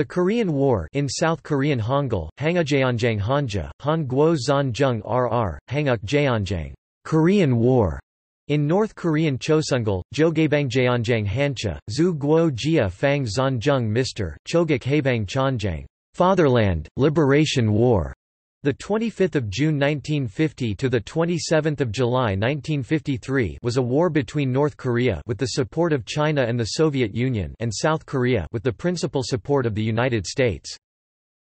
The Korean War in South Korean Hangul, Hangukjeonjang Hanja, Han Guo Zanjung RR, Hanguk Jeonjaeng, Korean War. In North Korean Chosungal, Jogaebangjeonjang Hancha, Zu Guo Jia Fang Zanjung Mr., Choguk Haebang Chonjang, Fatherland, Liberation War. The 25th of June 1950 to the 27th of July 1953 was a war between North Korea with the support of China and the Soviet Union and South Korea with the principal support of the United States.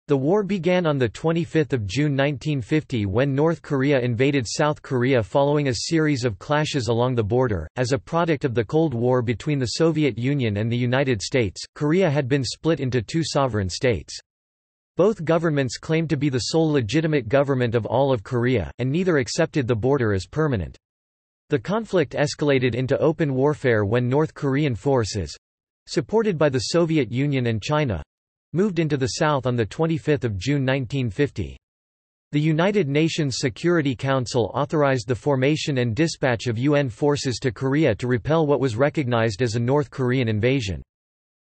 The war began on 25 June 1950 when North Korea invaded South Korea following a series of clashes along the border. As a product of the Cold War between the Soviet Union and the United States, Korea had been split into two sovereign states. Both governments claimed to be the sole legitimate government of all of Korea, and neither accepted the border as permanent. The conflict escalated into open warfare when North Korean forces—supported by the Soviet Union and China—moved into the south on 25 June 1950. The United Nations Security Council authorized the formation and dispatch of UN forces to Korea to repel what was recognized as a North Korean invasion.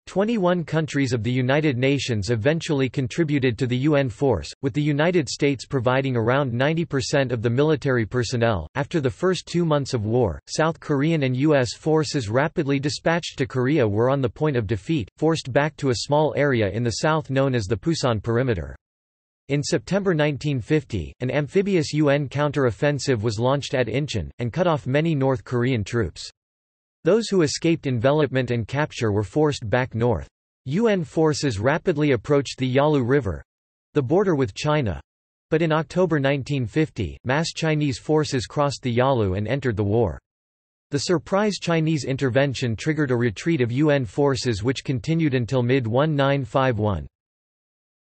21 countries of the United Nations eventually contributed to the UN force, with the United States providing around 90% of the military personnel. After the first two months of war, South Korean and U.S. forces rapidly dispatched to Korea were on the point of defeat, forced back to a small area in the south known as the Pusan Perimeter. In September 1950, an amphibious UN counter-offensive was launched at Incheon, and cut off many North Korean troops. Those who escaped envelopment and capture were forced back north. UN forces rapidly approached the Yalu River—the border with China. But in October 1950, mass Chinese forces crossed the Yalu and entered the war. The surprise Chinese intervention triggered a retreat of UN forces which continued until mid-1951.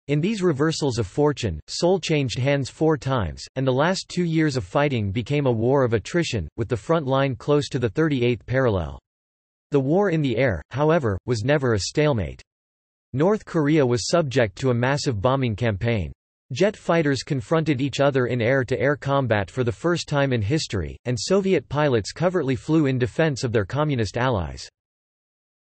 In these reversals of fortune, Seoul changed hands four times, and the last two years of fighting became a war of attrition, with the front line close to the 38th parallel. The war in the air, however, was never a stalemate. North Korea was subject to a massive bombing campaign. Jet fighters confronted each other in air-to-air -air combat for the first time in history, and Soviet pilots covertly flew in defense of their communist allies.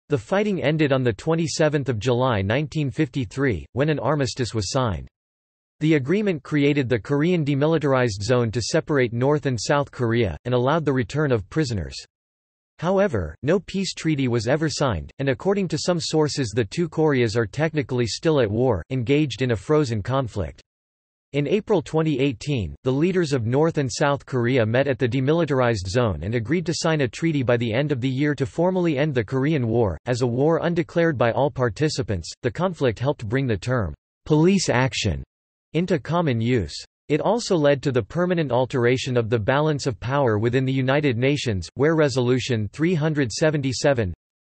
The fighting ended on 27 July 1953, when an armistice was signed. The agreement created the Korean Demilitarized Zone to separate North and South Korea, and allowed the return of prisoners. However, no peace treaty was ever signed, and according to some sources the two Koreas are technically still at war, engaged in a frozen conflict. In April 2018, the leaders of North and South Korea met at the Demilitarized Zone and agreed to sign a treaty by the end of the year to formally end the Korean War. As a war undeclared by all participants, the conflict helped bring the term police action into common use. It also led to the permanent alteration of the balance of power within the United Nations, where Resolution 377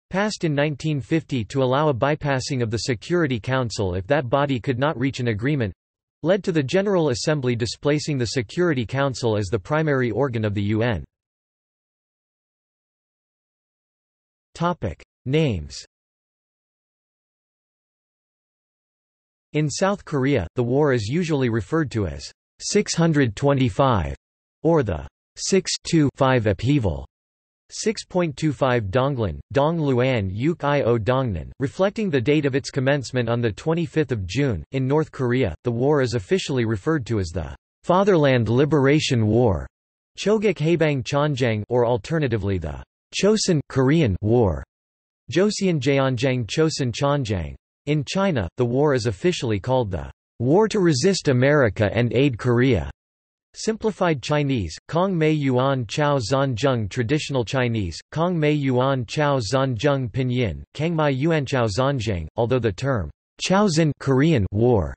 passed in 1950 to allow a bypassing of the Security Council if that body could not reach an agreement led to the General Assembly displacing the Security Council as the primary organ of the UN. Names In South Korea, the war is usually referred to as 625 or the 6-5 upheaval. 6.25 Donglan, Dong Luan Yuk Io Dongnan, reflecting the date of its commencement on 25 June. In North Korea, the war is officially referred to as the Fatherland Liberation War, Choguk Haebang Chonjang or alternatively the Chosun Korean War, Joseon Jeonjang Chonjang. In China, the war is officially called the War to Resist America and Aid Korea. Simplified Chinese, Kong Mei Yuan Chao Zhang Traditional Chinese, Kong Mei Yuan Chao Zhang Pinyin, Kangmai Yuanchao Zanzheng, although the term Chaozhen Korean War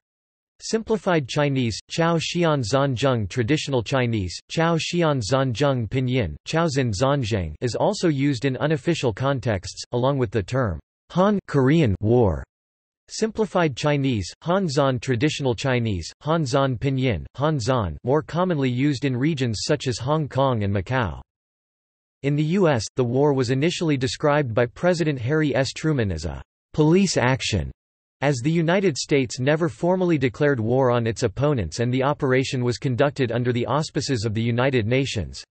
Simplified Chinese, Chao Xian Zanzheng Traditional Chinese, Chao Xian Zanzheng Pinyin, Chaozhen Zanzheng is also used in unofficial contexts, along with the term Han Korean War. Simplified Chinese, Han Traditional Chinese, Han Pinyin, Han more commonly used in regions such as Hong Kong and Macau. In the U.S., the war was initially described by President Harry S. Truman as a police action, as the United States never formally declared war on its opponents and the operation was conducted under the auspices of the United Nations.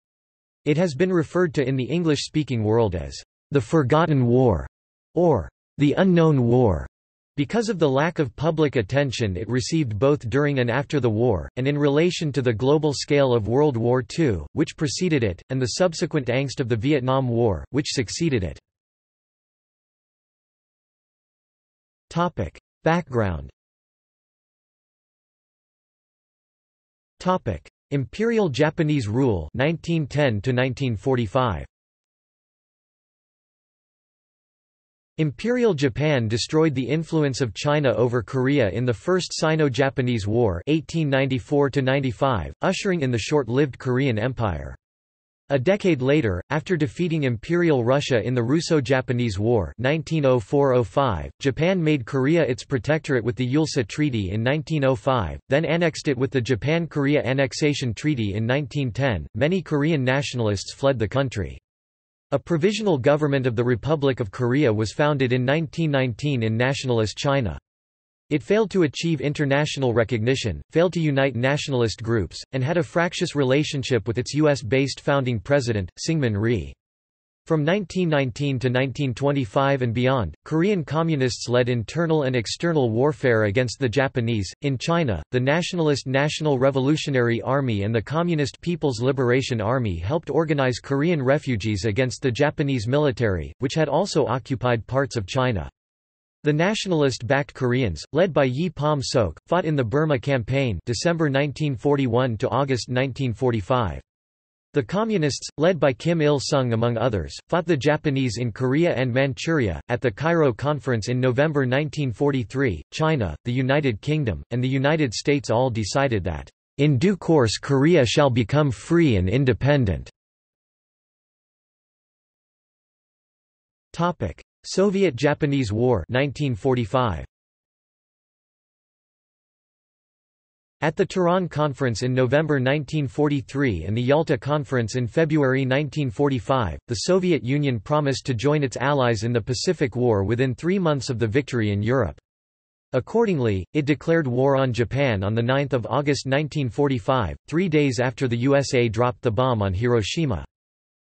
It has been referred to in the English-speaking world as the Forgotten War or the Unknown War. Because of the lack of public attention it received both during and after the war, and in relation to the global scale of World War II, which preceded it, and the subsequent angst of the Vietnam War, which succeeded it. Background Imperial Japanese rule 1910 to 1945 Imperial Japan destroyed the influence of China over Korea in the First Sino-Japanese War 1894 ushering in the short-lived Korean Empire. A decade later, after defeating Imperial Russia in the Russo-Japanese War 1904 Japan made Korea its protectorate with the Eulsa Treaty in 1905, then annexed it with the Japan-Korea Annexation Treaty in 1910. Many Korean nationalists fled the country. A provisional government of the Republic of Korea was founded in 1919 in nationalist China. It failed to achieve international recognition, failed to unite nationalist groups, and had a fractious relationship with its U.S.-based founding president, Syngman Rhee. From 1919 to 1925 and beyond, Korean Communists led internal and external warfare against the Japanese. In China, the nationalist National Revolutionary Army and the Communist People's Liberation Army helped organize Korean refugees against the Japanese military, which had also occupied parts of China. The nationalist-backed Koreans, led by Yi Pom Sok, fought in the Burma Campaign December 1941 to August 1945. The Communists, led by Kim Il-sung among others, fought the Japanese in Korea and Manchuria. At the Cairo Conference in November 1943, China, the United Kingdom, and the United States all decided that, "...in due course Korea shall become free and independent." Soviet-Japanese War 1945. At the Tehran Conference in November 1943 and the Yalta Conference in February 1945, the Soviet Union promised to join its allies in the Pacific War within three months of the victory in Europe. Accordingly, it declared war on Japan on 9 August 1945, three days after the USA dropped the bomb on Hiroshima.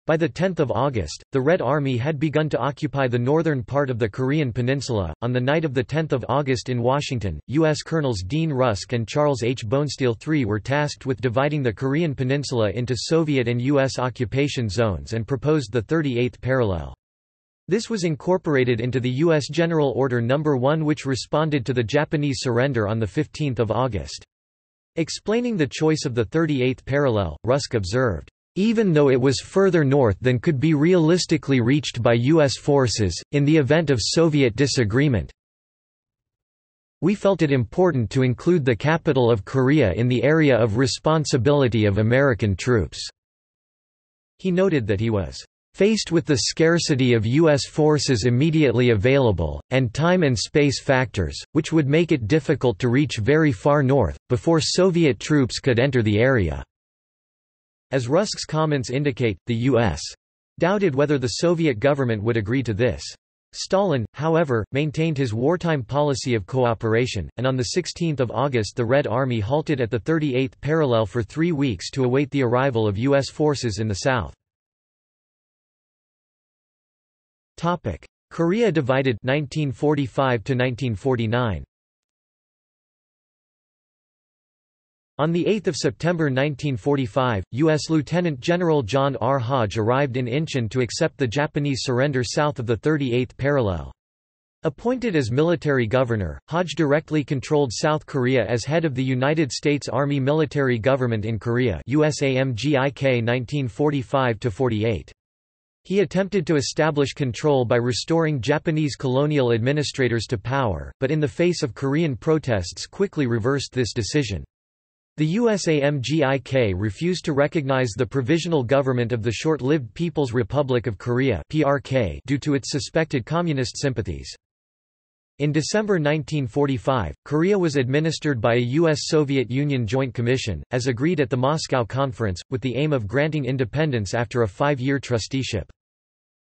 By 10 August, the Red Army had begun to occupy the northern part of the Korean peninsula. On the night of 10 August in Washington, U.S. Colonels Dean Rusk and Charles H. Bonesteel III were tasked with dividing the Korean peninsula into Soviet and U.S. occupation zones and proposed the 38th parallel. This was incorporated into the U.S. General Order No. 1 which responded to the Japanese surrender on 15 August. Explaining the choice of the 38th parallel, Rusk observed, even though it was further north than could be realistically reached by U.S. forces, in the event of Soviet disagreement, we felt it important to include the capital of Korea in the area of responsibility of American troops." He noted that he was faced with the scarcity of U.S. forces immediately available, and time and space factors, which would make it difficult to reach very far north, before Soviet troops could enter the area. As Rusk's comments indicate, the U.S. doubted whether the Soviet government would agree to this. Stalin, however, maintained his wartime policy of cooperation, and on 16 August the Red Army halted at the 38th parallel for three weeks to await the arrival of U.S. forces in the south. Korea divided 1945 -1949. On 8 September 1945, U.S. Lieutenant General John R. Hodge arrived in Incheon to accept the Japanese surrender south of the 38th parallel. Appointed as military governor, Hodge directly controlled South Korea as head of the United States Army Military Government in Korea USAMGIK 1945-48. He attempted to establish control by restoring Japanese colonial administrators to power, but in the face of Korean protests quickly reversed this decision. The USAMGIK refused to recognize the Provisional Government of the Short-Lived People's Republic of Korea (PRK) due to its suspected communist sympathies. In December 1945, Korea was administered by a U.S.-Soviet Union Joint Commission, as agreed at the Moscow Conference, with the aim of granting independence after a five-year trusteeship.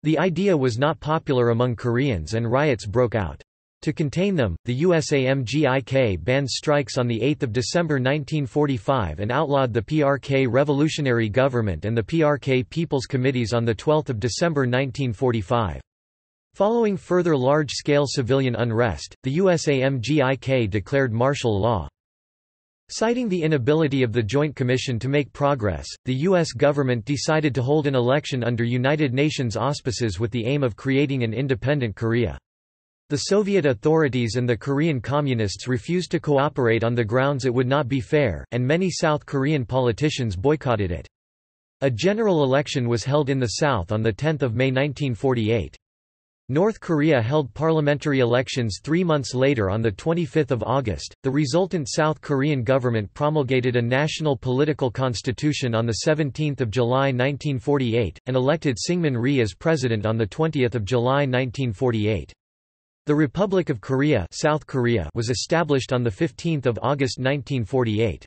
The idea was not popular among Koreans and riots broke out. To contain them, the USAMGIK banned strikes on 8 December 1945 and outlawed the PRK Revolutionary Government and the PRK People's Committees on 12 December 1945. Following further large-scale civilian unrest, the USAMGIK declared martial law. Citing the inability of the Joint Commission to make progress, the U.S. government decided to hold an election under United Nations auspices with the aim of creating an independent Korea. The Soviet authorities and the Korean Communists refused to cooperate on the grounds it would not be fair, and many South Korean politicians boycotted it. A general election was held in the South on 10 May 1948. North Korea held parliamentary elections three months later on 25 August. The resultant South Korean government promulgated a national political constitution on 17 July 1948, and elected Syngman Rhee as president on 20 July 1948. The Republic of Korea, South Korea was established on 15 August 1948.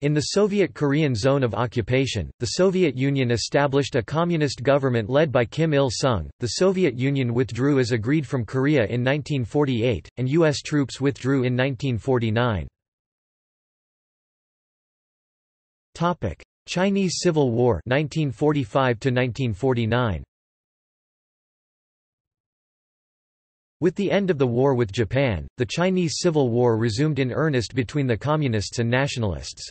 In the Soviet Korean zone of occupation, the Soviet Union established a communist government led by Kim Il-sung. The Soviet Union withdrew as agreed from Korea in 1948, and U.S. troops withdrew in 1949. Topic: Chinese Civil War 1945 to 1949. With the end of the war with Japan, the Chinese Civil War resumed in earnest between the Communists and Nationalists.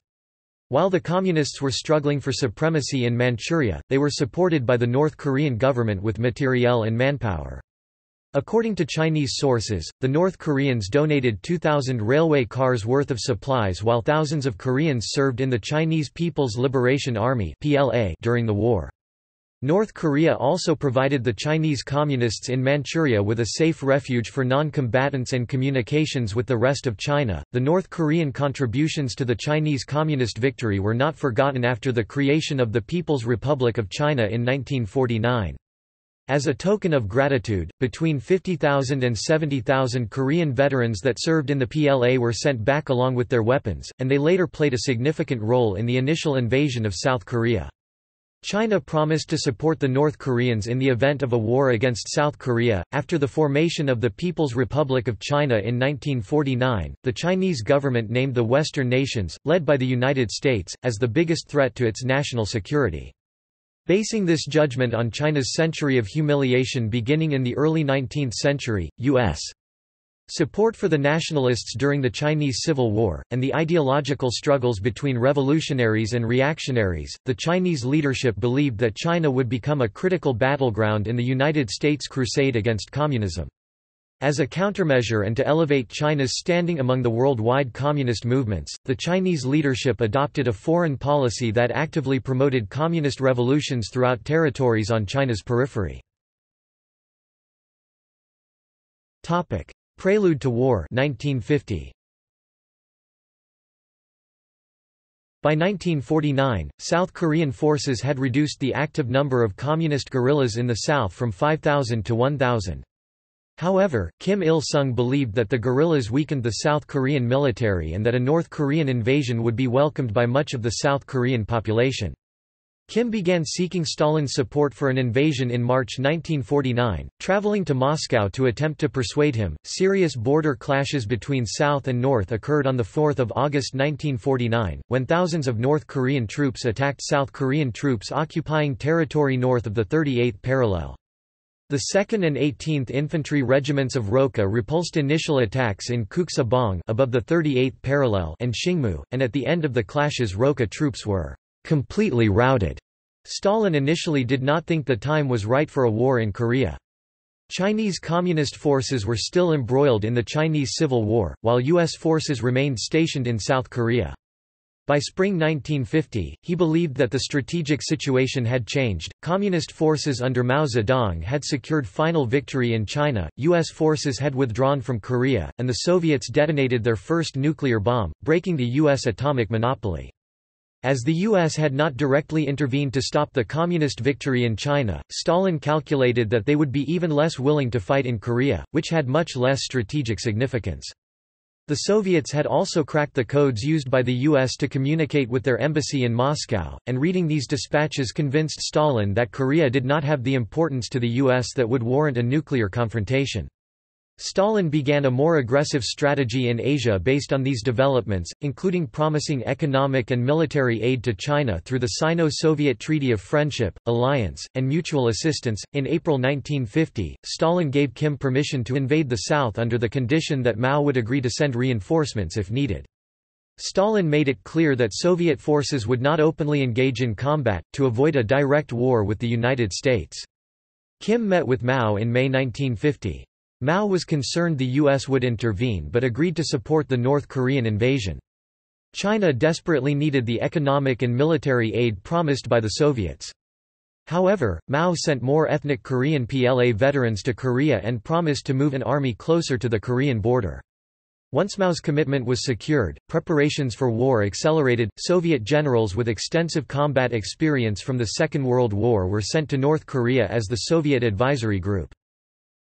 While the Communists were struggling for supremacy in Manchuria, they were supported by the North Korean government with materiel and manpower. According to Chinese sources, the North Koreans donated 2,000 railway cars worth of supplies while thousands of Koreans served in the Chinese People's Liberation Army during the war. North Korea also provided the Chinese Communists in Manchuria with a safe refuge for non-combatants and communications with the rest of China. The North Korean contributions to the Chinese Communist victory were not forgotten after the creation of the People's Republic of China in 1949. As a token of gratitude, between 50,000 and 70,000 Korean veterans that served in the PLA were sent back along with their weapons, and they later played a significant role in the initial invasion of South Korea. China promised to support the North Koreans in the event of a war against South Korea. After the formation of the People's Republic of China in 1949, the Chinese government named the Western nations, led by the United States, as the biggest threat to its national security. Basing this judgment on China's century of humiliation beginning in the early 19th century, U.S. Support for the nationalists during the Chinese Civil War, and the ideological struggles between revolutionaries and reactionaries, the Chinese leadership believed that China would become a critical battleground in the United States' crusade against communism. As a countermeasure and to elevate China's standing among the worldwide communist movements, the Chinese leadership adopted a foreign policy that actively promoted communist revolutions throughout territories on China's periphery. Prelude to War 1950. By 1949, South Korean forces had reduced the active number of communist guerrillas in the south from 5,000 to 1,000. However, Kim Il-sung believed that the guerrillas weakened the South Korean military and that a North Korean invasion would be welcomed by much of the South Korean population. Kim began seeking Stalin's support for an invasion in March 1949, traveling to Moscow to attempt to persuade him. Serious border clashes between South and North occurred on 4 August 1949, when thousands of North Korean troops attacked South Korean troops occupying territory north of the 38th parallel. The 2nd and 18th Infantry Regiments of ROKA repulsed initial attacks in Kuksa above the 38th parallel and Shingmu, and at the end of the clashes ROKA troops were completely routed. Stalin initially did not think the time was right for a war in Korea. Chinese Communist forces were still embroiled in the Chinese Civil War, while U.S. forces remained stationed in South Korea. By spring 1950, he believed that the strategic situation had changed. Communist forces under Mao Zedong had secured final victory in China, U.S. forces had withdrawn from Korea, and the Soviets detonated their first nuclear bomb, breaking the U.S. atomic monopoly. As the U.S. had not directly intervened to stop the communist victory in China, Stalin calculated that they would be even less willing to fight in Korea, which had much less strategic significance. The Soviets had also cracked the codes used by the U.S. to communicate with their embassy in Moscow, and reading these dispatches convinced Stalin that Korea did not have the importance to the U.S. that would warrant a nuclear confrontation. Stalin began a more aggressive strategy in Asia based on these developments, including promising economic and military aid to China through the Sino Soviet Treaty of Friendship, Alliance, and Mutual Assistance. In April 1950, Stalin gave Kim permission to invade the South under the condition that Mao would agree to send reinforcements if needed. Stalin made it clear that Soviet forces would not openly engage in combat, to avoid a direct war with the United States. Kim met with Mao in May 1950. Mao was concerned the U.S. would intervene but agreed to support the North Korean invasion. China desperately needed the economic and military aid promised by the Soviets. However, Mao sent more ethnic Korean PLA veterans to Korea and promised to move an army closer to the Korean border. Once Mao's commitment was secured, preparations for war accelerated. Soviet generals with extensive combat experience from the Second World War were sent to North Korea as the Soviet Advisory Group.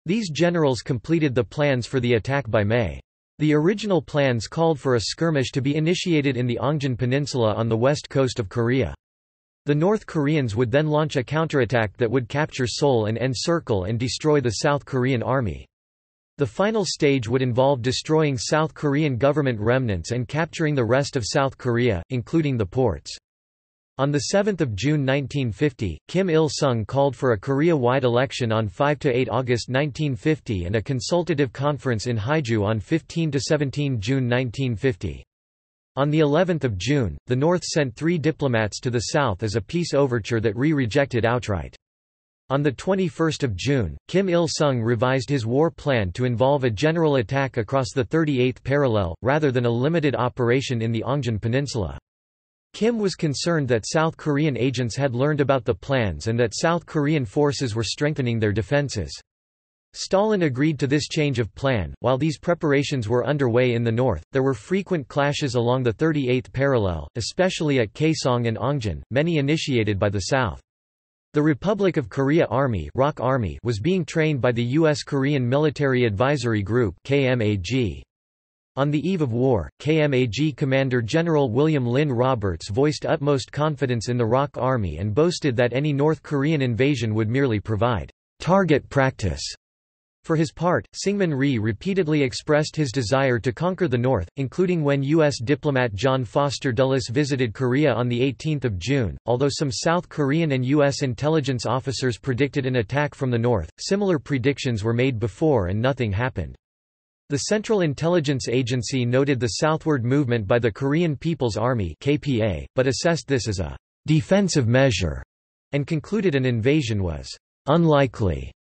These generals completed the plans for the attack by May. The original plans called for a skirmish to be initiated in the Ongjin Peninsula on the west coast of Korea. The North Koreans would then launch a counterattack that would capture Seoul and encircle and destroy the South Korean army. The final stage would involve destroying South Korean government remnants and capturing the rest of South Korea, including the ports. On 7 June 1950, Kim Il-sung called for a Korea-wide election on 5–8 August 1950 and a consultative conference in Haeju on 15–17 June 1950. On the 11th of June, the North sent three diplomats to the South as a peace overture that Rhee rejected outright. On 21 June, Kim Il-sung revised his war plan to involve a general attack across the 38th parallel, rather than a limited operation in the Ongjin Peninsula. Kim was concerned that South Korean agents had learned about the plans and that South Korean forces were strengthening their defenses. Stalin agreed to this change of plan. While these preparations were underway in the north, there were frequent clashes along the 38th parallel, especially at Kaesong and Ongjin, many initiated by the south. The Republic of Korea Army, ROK Army was being trained by the U.S. Korean Military Advisory Group KMAG. On the eve of war, KMAG Commander General William Lynn Roberts voiced utmost confidence in the ROK Army and boasted that any North Korean invasion would merely provide target practice. For his part, Syngman Rhee repeatedly expressed his desire to conquer the North, including when U.S. diplomat John Foster Dulles visited Korea on 18 June. Although some South Korean and U.S. intelligence officers predicted an attack from the North, similar predictions were made before and nothing happened. The Central Intelligence Agency noted the southward movement by the Korean People's Army KPA, but assessed this as a defensive measure and concluded an invasion was unlikely.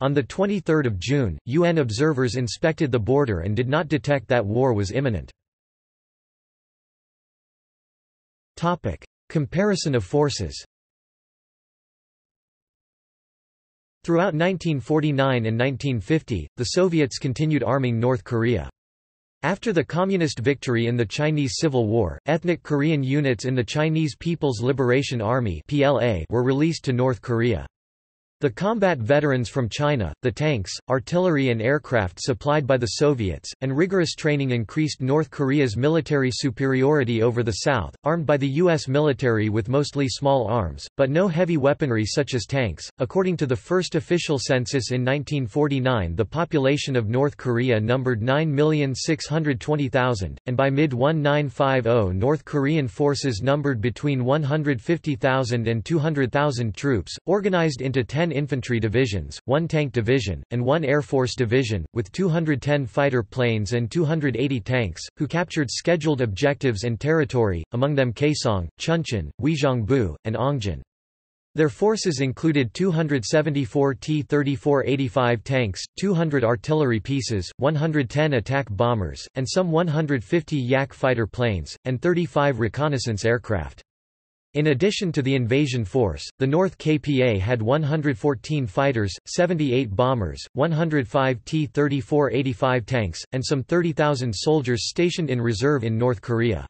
On 23 June, UN observers inspected the border and did not detect that war was imminent. Comparison of forces Throughout 1949 and 1950, the Soviets continued arming North Korea. After the Communist victory in the Chinese Civil War, ethnic Korean units in the Chinese People's Liberation Army were released to North Korea. The combat veterans from China, the tanks, artillery and aircraft supplied by the Soviets, and rigorous training increased North Korea's military superiority over the South, armed by the U.S. military with mostly small arms, but no heavy weaponry such as tanks. According to the first official census in 1949, the population of North Korea numbered 9,620,000, and by mid-1950 North Korean forces numbered between 150,000 and 200,000 troops, organized into 10 10 infantry divisions, 1 tank division, and 1 Air Force division, with 210 fighter planes and 280 tanks, who captured scheduled objectives and territory, among them Kaesong, Chuncheon, Uijeongbu, and Ongjin. Their forces included 274 T-34-85 tanks, 200 artillery pieces, 110 attack bombers, and some 150 Yak fighter planes, and 35 reconnaissance aircraft. In addition to the invasion force, the North KPA had 114 fighters, 78 bombers, 105 T-34-85 tanks, and some 30,000 soldiers stationed in reserve in North Korea.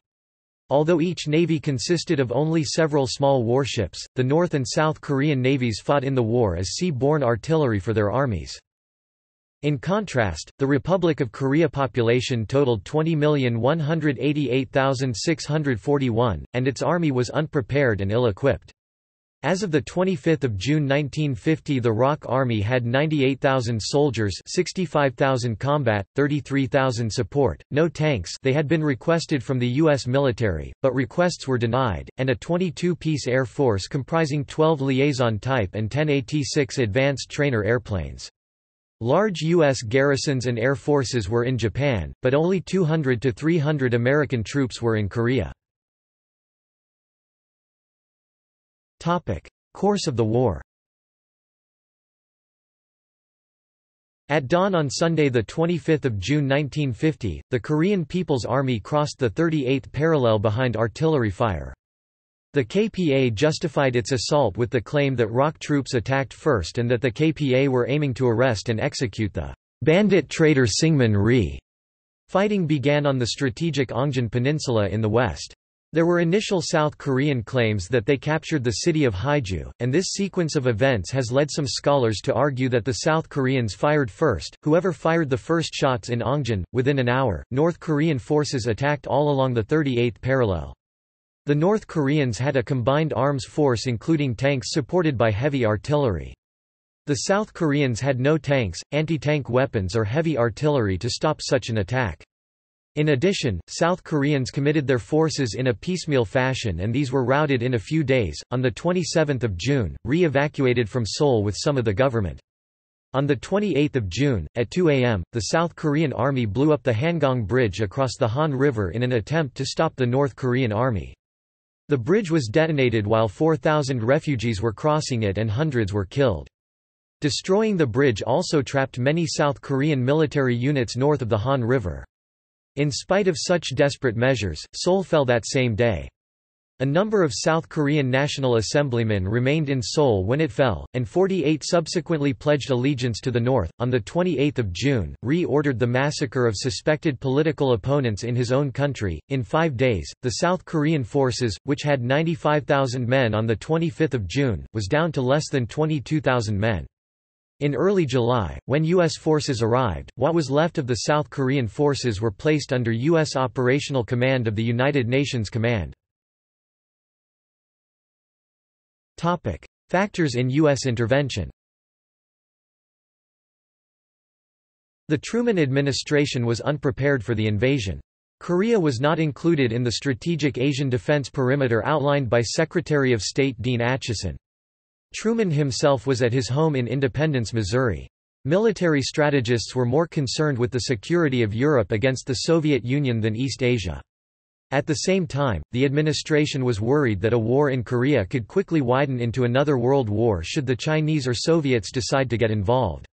Although each navy consisted of only several small warships, the North and South Korean navies fought in the war as sea-borne artillery for their armies. In contrast, the Republic of Korea population totaled 20,188,641, and its army was unprepared and ill-equipped. As of 25 June 1950 the ROK Army had 98,000 soldiers 65,000 combat, 33,000 support, no tanks they had been requested from the U.S. military, but requests were denied, and a 22-piece Air Force comprising 12 liaison-type and 10 AT-6 advanced trainer airplanes. Large U.S. garrisons and air forces were in Japan, but only 200 to 300 American troops were in Korea. Course of the war At dawn on Sunday 25 June 1950, the Korean People's Army crossed the 38th parallel behind artillery fire. The KPA justified its assault with the claim that ROK troops attacked first and that the KPA were aiming to arrest and execute the bandit traitor Syngman Rhee. Fighting began on the strategic Ongjin Peninsula in the west. There were initial South Korean claims that they captured the city of Haeju, and this sequence of events has led some scholars to argue that the South Koreans fired first. Whoever fired the first shots in Ongjin, within an hour, North Korean forces attacked all along the 38th parallel. The North Koreans had a combined arms force including tanks supported by heavy artillery. The South Koreans had no tanks, anti-tank weapons or heavy artillery to stop such an attack. In addition, South Koreans committed their forces in a piecemeal fashion and these were routed in a few days. On the 27th of June, Rhee evacuated from Seoul with some of the government. On the 28th of June, at 2 a.m., the South Korean army blew up the Hangang Bridge across the Han River in an attempt to stop the North Korean army. The bridge was detonated while 4,000 refugees were crossing it and hundreds were killed. Destroying the bridge also trapped many South Korean military units north of the Han River. In spite of such desperate measures, Seoul fell that same day. A number of South Korean National Assemblymen remained in Seoul when it fell, and 48 subsequently pledged allegiance to the North. On the 28th of June, Rhee ordered the massacre of suspected political opponents in his own country. In five days, the South Korean forces, which had 95,000 men on the 25th of June, was down to less than 22,000 men. In early July, when U.S. forces arrived, what was left of the South Korean forces were placed under U.S. operational command of the United Nations Command. Factors in U.S. intervention The Truman administration was unprepared for the invasion. Korea was not included in the Strategic Asian Defense Perimeter outlined by Secretary of State Dean Acheson. Truman himself was at his home in Independence, Missouri. Military strategists were more concerned with the security of Europe against the Soviet Union than East Asia. At the same time, the administration was worried that a war in Korea could quickly widen into another world war should the Chinese or Soviets decide to get involved.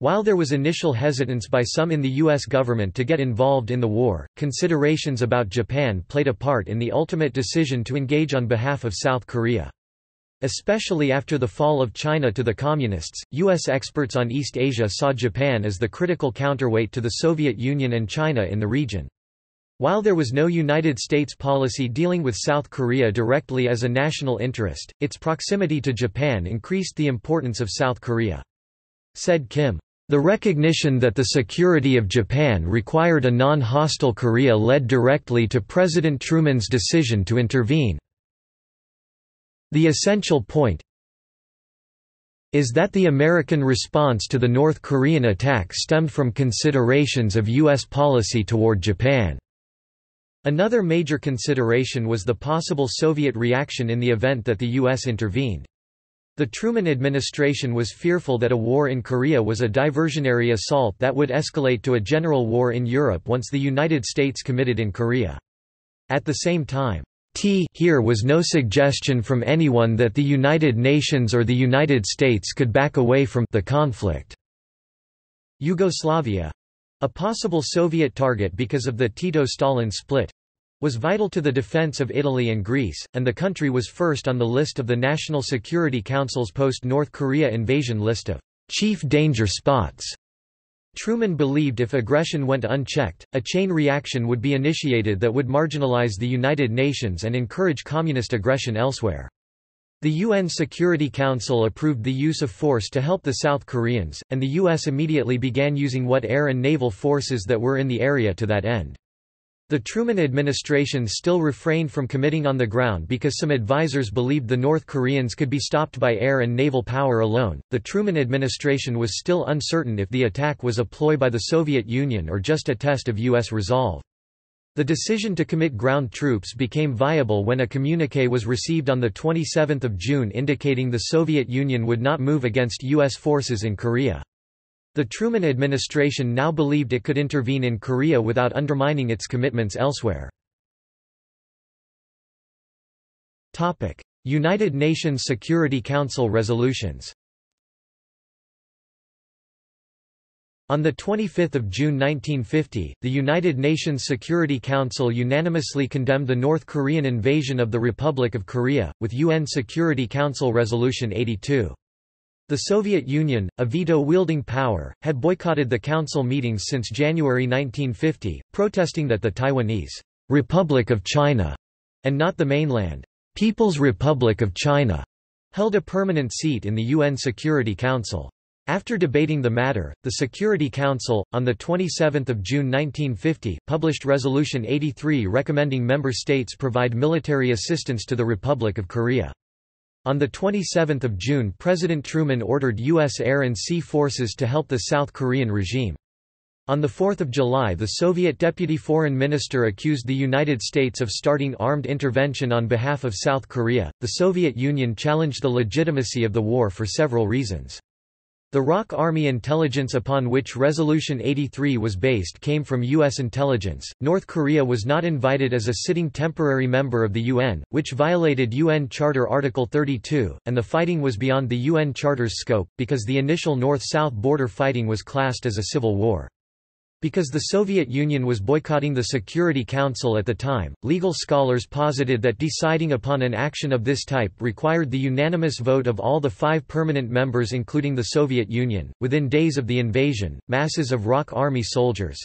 While there was initial hesitance by some in the U.S. government to get involved in the war, considerations about Japan played a part in the ultimate decision to engage on behalf of South Korea. Especially after the fall of China to the Communists, U.S. experts on East Asia saw Japan as the critical counterweight to the Soviet Union and China in the region. While there was no United States policy dealing with South Korea directly as a national interest, its proximity to Japan increased the importance of South Korea. Said Kim, "...the recognition that the security of Japan required a non-hostile Korea led directly to President Truman's decision to intervene." The essential point is that the American response to the North Korean attack stemmed from considerations of U.S. policy toward Japan. Another major consideration was the possible Soviet reaction in the event that the U.S. intervened. The Truman administration was fearful that a war in Korea was a diversionary assault that would escalate to a general war in Europe once the United States committed in Korea. At the same time, T here was no suggestion from anyone that the United Nations or the United States could back away from the conflict. Yugoslavia a possible Soviet target because of the Tito-Stalin split was vital to the defense of Italy and Greece, and the country was first on the list of the National Security Council's post-North Korea invasion list of chief danger spots. Truman believed if aggression went unchecked, a chain reaction would be initiated that would marginalize the United Nations and encourage communist aggression elsewhere. The UN Security Council approved the use of force to help the South Koreans, and the U.S. immediately began using what air and naval forces that were in the area to that end. The Truman administration still refrained from committing on the ground because some advisers believed the North Koreans could be stopped by air and naval power alone. The Truman administration was still uncertain if the attack was a ploy by the Soviet Union or just a test of U.S. resolve. The decision to commit ground troops became viable when a communique was received on 27 June indicating the Soviet Union would not move against U.S. forces in Korea. The Truman administration now believed it could intervene in Korea without undermining its commitments elsewhere. United Nations Security Council resolutions On 25 June 1950, the United Nations Security Council unanimously condemned the North Korean invasion of the Republic of Korea, with UN Security Council Resolution 82. The Soviet Union, a veto-wielding power, had boycotted the council meetings since January 1950, protesting that the Taiwanese Republic of China and not the mainland People's Republic of China held a permanent seat in the UN Security Council. After debating the matter, the Security Council, on 27 June 1950, published Resolution 83 recommending member states provide military assistance to the Republic of Korea. On 27 June President Truman ordered U.S. air and sea forces to help the South Korean regime. On 4 July the Soviet deputy foreign minister accused the United States of starting armed intervention on behalf of South Korea. The Soviet Union challenged the legitimacy of the war for several reasons. The ROK Army intelligence upon which Resolution 83 was based came from U.S. intelligence. North Korea was not invited as a sitting temporary member of the UN, which violated UN Charter Article 32, and the fighting was beyond the UN Charter's scope, because the initial North-South border fighting was classed as a civil war. Because the Soviet Union was boycotting the Security Council at the time, legal scholars posited that deciding upon an action of this type required the unanimous vote of all the five permanent members including the Soviet Union. Within days of the invasion, masses of ROK Army soldiers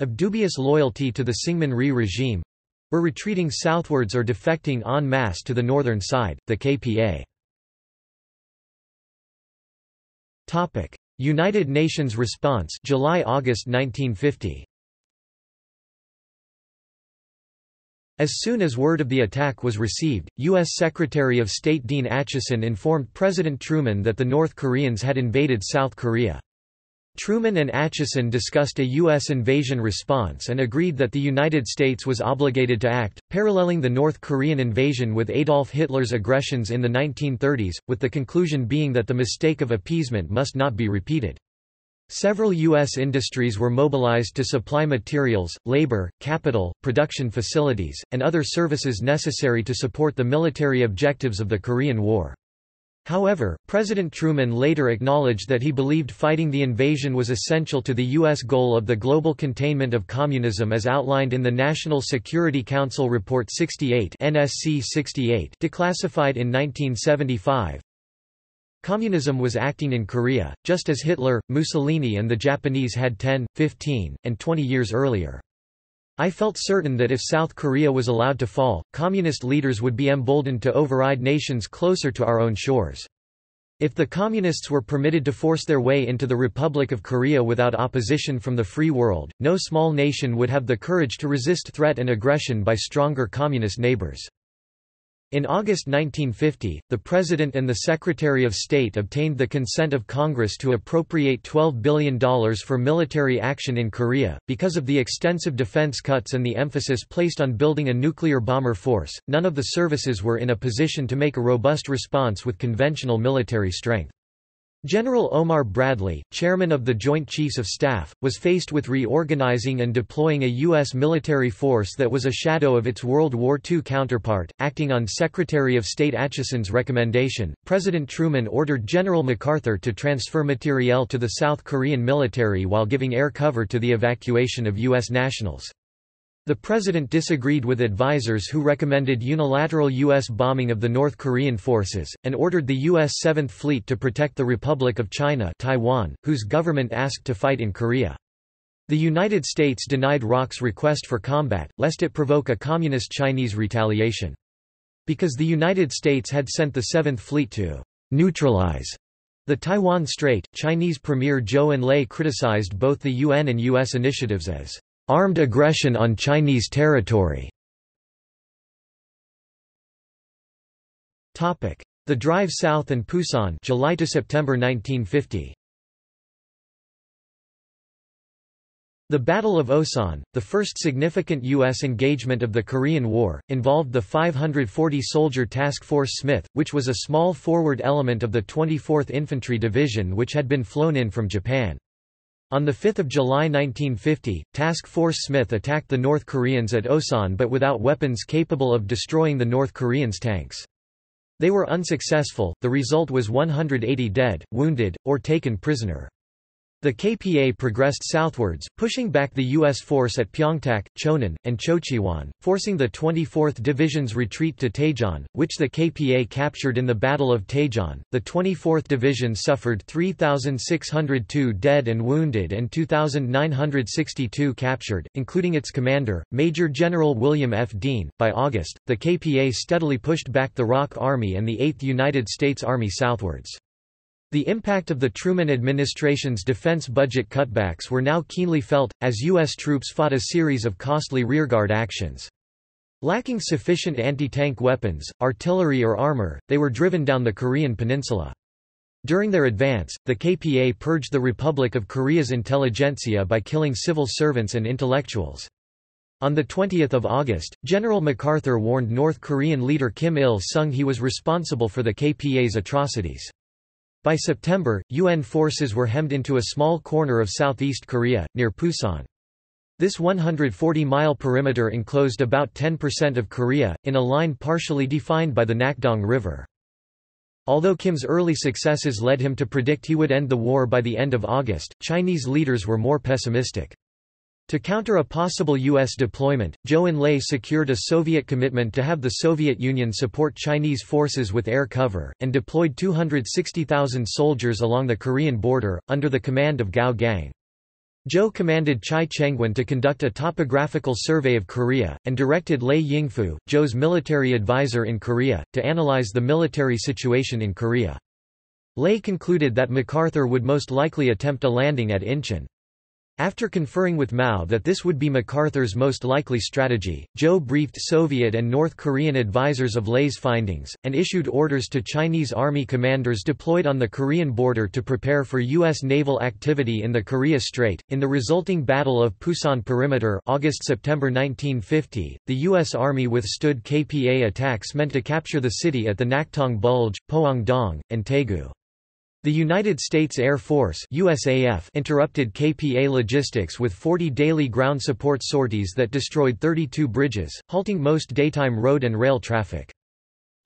of dubious loyalty to the Syngman Rhee regime were retreating southwards or defecting en masse to the northern side, the KPA. United Nations response July-August 1950. As soon as word of the attack was received, U.S. Secretary of State Dean Acheson informed President Truman that the North Koreans had invaded South Korea. Truman and Acheson discussed a U.S. invasion response and agreed that the United States was obligated to act, paralleling the North Korean invasion with Adolf Hitler's aggressions in the 1930s, with the conclusion being that the mistake of appeasement must not be repeated. Several U.S. industries were mobilized to supply materials, labor, capital, production facilities, and other services necessary to support the military objectives of the Korean War. However, President Truman later acknowledged that he believed fighting the invasion was essential to the U.S. goal of the global containment of communism as outlined in the National Security Council Report 68 NSC 68 declassified in 1975. Communism was acting in Korea, just as Hitler, Mussolini and the Japanese had 10, 15, and 20 years earlier. I felt certain that if South Korea was allowed to fall, communist leaders would be emboldened to override nations closer to our own shores. If the Communists were permitted to force their way into the Republic of Korea without opposition from the free world, no small nation would have the courage to resist threat and aggression by stronger Communist neighbors. In August 1950, the President and the Secretary of State obtained the consent of Congress to appropriate $12 billion for military action in Korea. Because of the extensive defense cuts and the emphasis placed on building a nuclear bomber force, none of the services were in a position to make a robust response with conventional military strength. General Omar Bradley, chairman of the Joint Chiefs of Staff, was faced with reorganizing and deploying a U.S. military force that was a shadow of its World War II counterpart. Acting on Secretary of State Acheson's recommendation, President Truman ordered General MacArthur to transfer materiel to the South Korean military while giving air cover to the evacuation of U.S. nationals. The president disagreed with advisers who recommended unilateral U.S. bombing of the North Korean forces, and ordered the U.S. Seventh Fleet to protect the Republic of China Taiwan, whose government asked to fight in Korea. The United States denied ROK's request for combat, lest it provoke a communist Chinese retaliation. Because the United States had sent the Seventh Fleet to neutralize the Taiwan Strait, Chinese Premier Zhou Enlai criticized both the UN and U.S. initiatives as armed aggression on Chinese territory. The Drive South and Pusan July to September 1950. The Battle of Osan, the first significant U.S. engagement of the Korean War, involved the 540-soldier Task Force Smith, which was a small forward element of the 24th Infantry Division which had been flown in from Japan. On 5 July 1950, Task Force Smith attacked the North Koreans at Osan but without weapons capable of destroying the North Koreans' tanks. They were unsuccessful, the result was 180 dead, wounded, or taken prisoner. The KPA progressed southwards, pushing back the U.S. force at Pyeongtaek, Chonan, and Chochiwon, forcing the 24th Division's retreat to Taejon, which the KPA captured in the Battle of Taejon. The 24th Division suffered 3,602 dead and wounded and 2,962 captured, including its commander, Major General William F. Dean. By August, the KPA steadily pushed back the ROK Army and the 8th United States Army southwards. The impact of the Truman administration's defense budget cutbacks were now keenly felt, as U.S. troops fought a series of costly rearguard actions. Lacking sufficient anti-tank weapons, artillery or armor, they were driven down the Korean peninsula. During their advance, the KPA purged the Republic of Korea's intelligentsia by killing civil servants and intellectuals. On 20 August, General MacArthur warned North Korean leader Kim Il-sung he was responsible for the KPA's atrocities. By September, UN forces were hemmed into a small corner of southeast Korea, near Pusan. This 140-mile perimeter enclosed about 10% of Korea, in a line partially defined by the Nakdong River. Although Kim's early successes led him to predict he would end the war by the end of August, Chinese leaders were more pessimistic. To counter a possible U.S. deployment, Zhou Enlai secured a Soviet commitment to have the Soviet Union support Chinese forces with air cover, and deployed 260,000 soldiers along the Korean border, under the command of Gao Gang. Zhou commanded Chai Cheng-wen to conduct a topographical survey of Korea, and directed Lei Yingfu, Zhou's military advisor in Korea, to analyze the military situation in Korea. Lei concluded that MacArthur would most likely attempt a landing at Incheon. After conferring with Mao that this would be MacArthur's most likely strategy, Zhou briefed Soviet and North Korean advisers of Lei's findings, and issued orders to Chinese army commanders deployed on the Korean border to prepare for U.S. naval activity in the Korea Strait. In the resulting Battle of Pusan Perimeter August-September 1950, the U.S. Army withstood KPA attacks meant to capture the city at the Naktong Bulge, P'ohang-dong, and Taegu. The United States Air Force USAF interrupted KPA logistics with 40 daily ground support sorties that destroyed 32 bridges, halting most daytime road and rail traffic.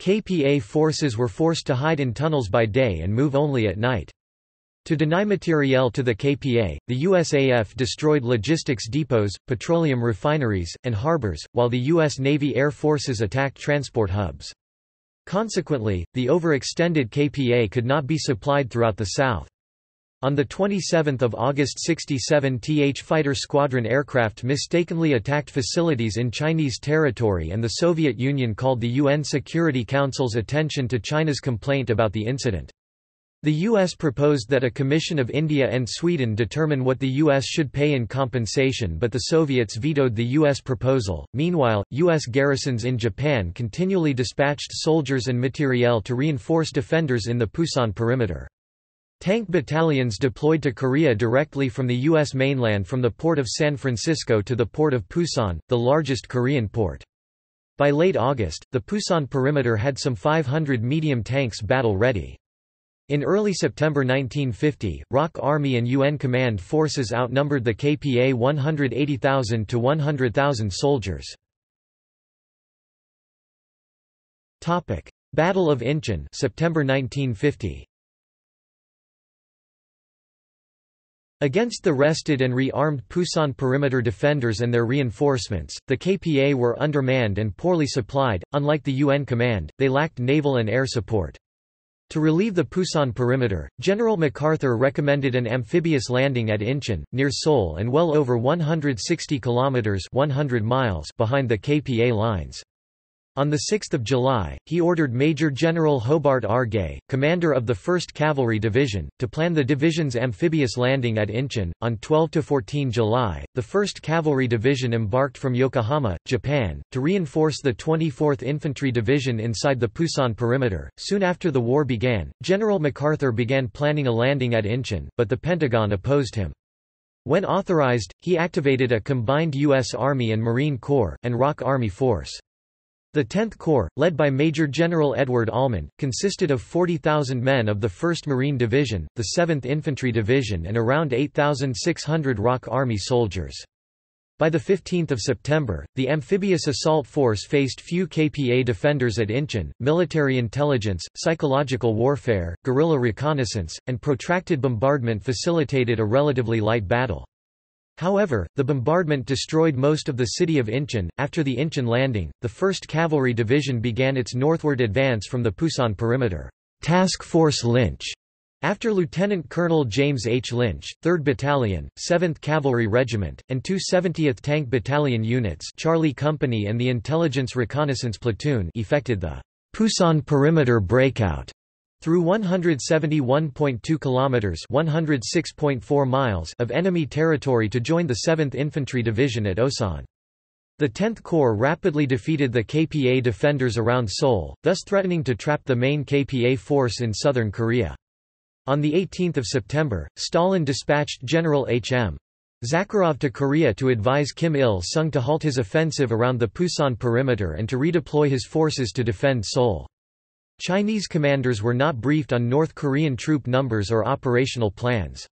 KPA forces were forced to hide in tunnels by day and move only at night. To deny materiel to the KPA, the USAF destroyed logistics depots, petroleum refineries, and harbors, while the U.S. Navy Air Forces attacked transport hubs. Consequently, the overextended KPA could not be supplied throughout the South. On 27 August 67 Th Fighter Squadron aircraft mistakenly attacked facilities in Chinese territory and the Soviet Union called the UN Security Council's attention to China's complaint about the incident. The U.S. proposed that a commission of India and Sweden determine what the U.S. should pay in compensation but the Soviets vetoed the U.S. proposal. Meanwhile, U.S. garrisons in Japan continually dispatched soldiers and materiel to reinforce defenders in the Pusan perimeter. Tank battalions deployed to Korea directly from the U.S. mainland from the port of San Francisco to the port of Pusan, the largest Korean port. By late August, the Pusan perimeter had some 500 medium tanks battle-ready. In early September 1950, ROK Army and UN command forces outnumbered the KPA 180,000 to 100,000 soldiers. Topic: Battle of Incheon, September 1950. Against the rested and re-armed Pusan perimeter defenders and their reinforcements, the KPA were undermanned and poorly supplied. Unlike the UN command, they lacked naval and air support. To relieve the Pusan perimeter, General MacArthur recommended an amphibious landing at Incheon, near Seoul and well over 160 kilometers 100 miles behind the KPA lines. On 6 July, he ordered Major General Hobart R. Gay, commander of the 1st Cavalry Division, to plan the division's amphibious landing at Incheon. On 12–14 July, the 1st Cavalry Division embarked from Yokohama, Japan, to reinforce the 24th Infantry Division inside the Pusan perimeter. Soon after the war began, General MacArthur began planning a landing at Incheon, but the Pentagon opposed him. When authorized, he activated a combined U.S. Army and Marine Corps, and ROK Army force. The 10th Corps, led by Major General Edward Almond, consisted of 40,000 men of the 1st Marine Division, the 7th Infantry Division and around 8,600 ROK Army soldiers. By 15 September, the amphibious assault force faced few KPA defenders at Incheon. Military intelligence, psychological warfare, guerrilla reconnaissance, and protracted bombardment facilitated a relatively light battle. However, the bombardment destroyed most of the city of Incheon. After the Incheon landing, the 1st Cavalry Division began its northward advance from the Pusan perimeter. Task Force Lynch after Lieutenant Colonel James H. Lynch, 3rd Battalion, 7th Cavalry Regiment, and two 70th Tank Battalion units Charlie Company and the Intelligence Reconnaissance Platoon effected the Pusan perimeter breakout through 171.2 kilometers (106.4 miles) of enemy territory to join the 7th Infantry Division at Osan. The 10th Corps rapidly defeated the KPA defenders around Seoul, thus threatening to trap the main KPA force in southern Korea. On 18 September, Stalin dispatched General H.M. Zakharov to Korea to advise Kim Il-sung to halt his offensive around the Pusan perimeter and to redeploy his forces to defend Seoul. Chinese commanders were not briefed on North Korean troop numbers or operational plans.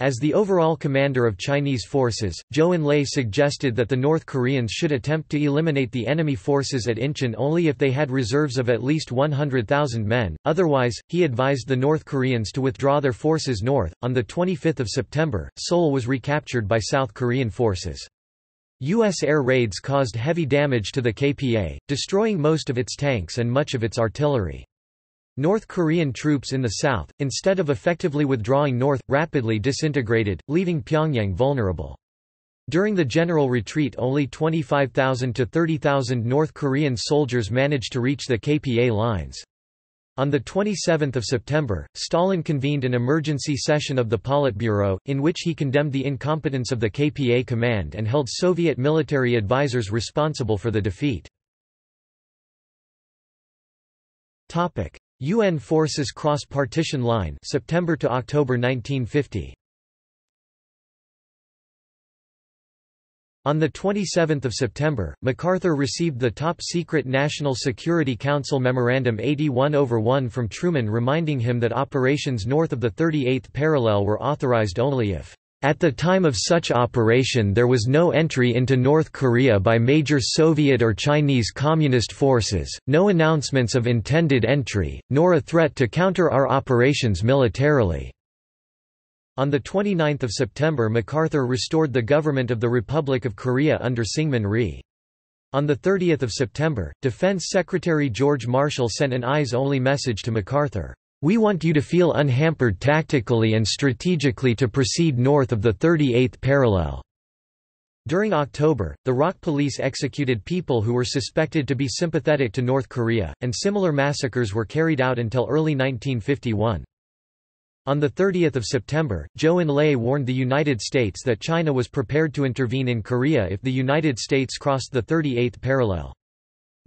As the overall commander of Chinese forces, Zhou Enlai suggested that the North Koreans should attempt to eliminate the enemy forces at Incheon only if they had reserves of at least 100,000 men, otherwise, he advised the North Koreans to withdraw their forces north. On 25 September, Seoul was recaptured by South Korean forces. U.S. air raids caused heavy damage to the KPA, destroying most of its tanks and much of its artillery. North Korean troops in the south, instead of effectively withdrawing north, rapidly disintegrated, leaving Pyongyang vulnerable. During the general retreat only 25,000 to 30,000 North Korean soldiers managed to reach the KPA lines. On 27 September, Stalin convened an emergency session of the Politburo, in which he condemned the incompetence of the KPA command and held Soviet military advisers responsible for the defeat. UN forces cross partition line September to October 1950 On 27 September, MacArthur received the top-secret National Security Council Memorandum 81 over 1 from Truman reminding him that operations north of the 38th parallel were authorized only if at the time of such operation there was no entry into North Korea by major Soviet or Chinese Communist forces, no announcements of intended entry, nor a threat to counter our operations militarily. On 29 September MacArthur restored the government of the Republic of Korea under Syngman Rhee. On 30 September, Defense Secretary George Marshall sent an eyes-only message to MacArthur. We want you to feel unhampered tactically and strategically to proceed north of the 38th parallel. During October, the ROK police executed people who were suspected to be sympathetic to North Korea, and similar massacres were carried out until early 1951. On 30 September, Zhou Enlai warned the United States that China was prepared to intervene in Korea if the United States crossed the 38th parallel.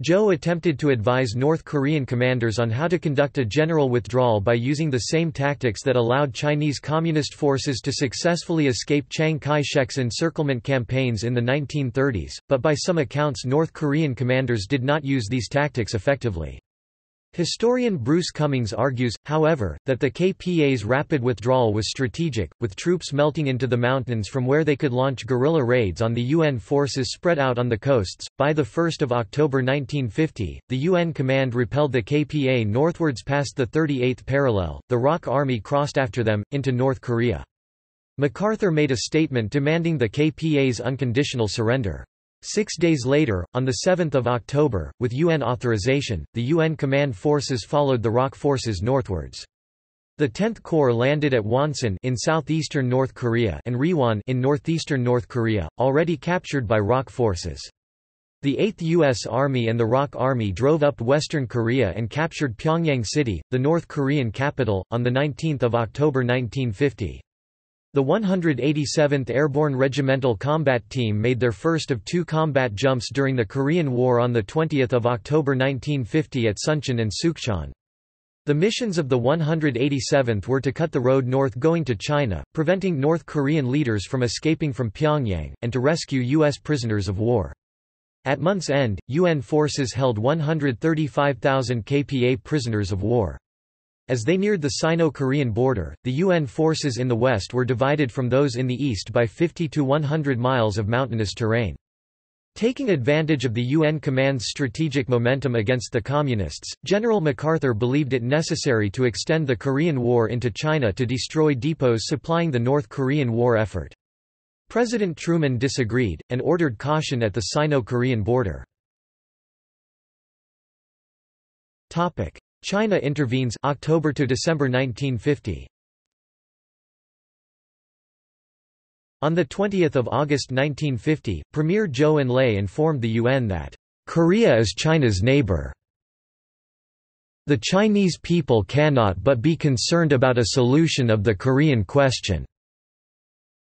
Zhou attempted to advise North Korean commanders on how to conduct a general withdrawal by using the same tactics that allowed Chinese Communist forces to successfully escape Chiang Kai-shek's encirclement campaigns in the 1930s, but by some accounts North Korean commanders did not use these tactics effectively. Historian Bruce Cumings argues, however, that the KPA's rapid withdrawal was strategic, with troops melting into the mountains from where they could launch guerrilla raids on the UN forces spread out on the coasts. By 1 October 1950, the UN command repelled the KPA northwards past the 38th parallel, the ROK Army crossed after them, into North Korea. MacArthur made a statement demanding the KPA's unconditional surrender. Six days later, on 7 October, with UN authorization, the UN command forces followed the ROK forces northwards. The 10th Corps landed at Wonsan in southeastern North Korea and Riwon in northeastern North Korea, already captured by ROK forces. The 8th U.S. Army and the ROK Army drove up western Korea and captured Pyongyang City, the North Korean capital, on 19 October 1950. The 187th Airborne Regimental Combat Team made their first of two combat jumps during the Korean War on 20 October 1950 at Suncheon and Sukchon. The missions of the 187th were to cut the road north going to China, preventing North Korean leaders from escaping from Pyongyang, and to rescue U.S. prisoners of war. At month's end, UN forces held 135,000 KPA prisoners of war. As they neared the Sino-Korean border, the UN forces in the west were divided from those in the east by 50 to 100 miles of mountainous terrain. Taking advantage of the UN command's strategic momentum against the Communists, General MacArthur believed it necessary to extend the Korean War into China to destroy depots supplying the North Korean war effort. President Truman disagreed, and ordered caution at the Sino-Korean border. China intervenes October to December 1950. On 20 August 1950, Premier Zhou Enlai informed the UN that, "...Korea is China's neighbor. The Chinese people cannot but be concerned about a solution of the Korean question."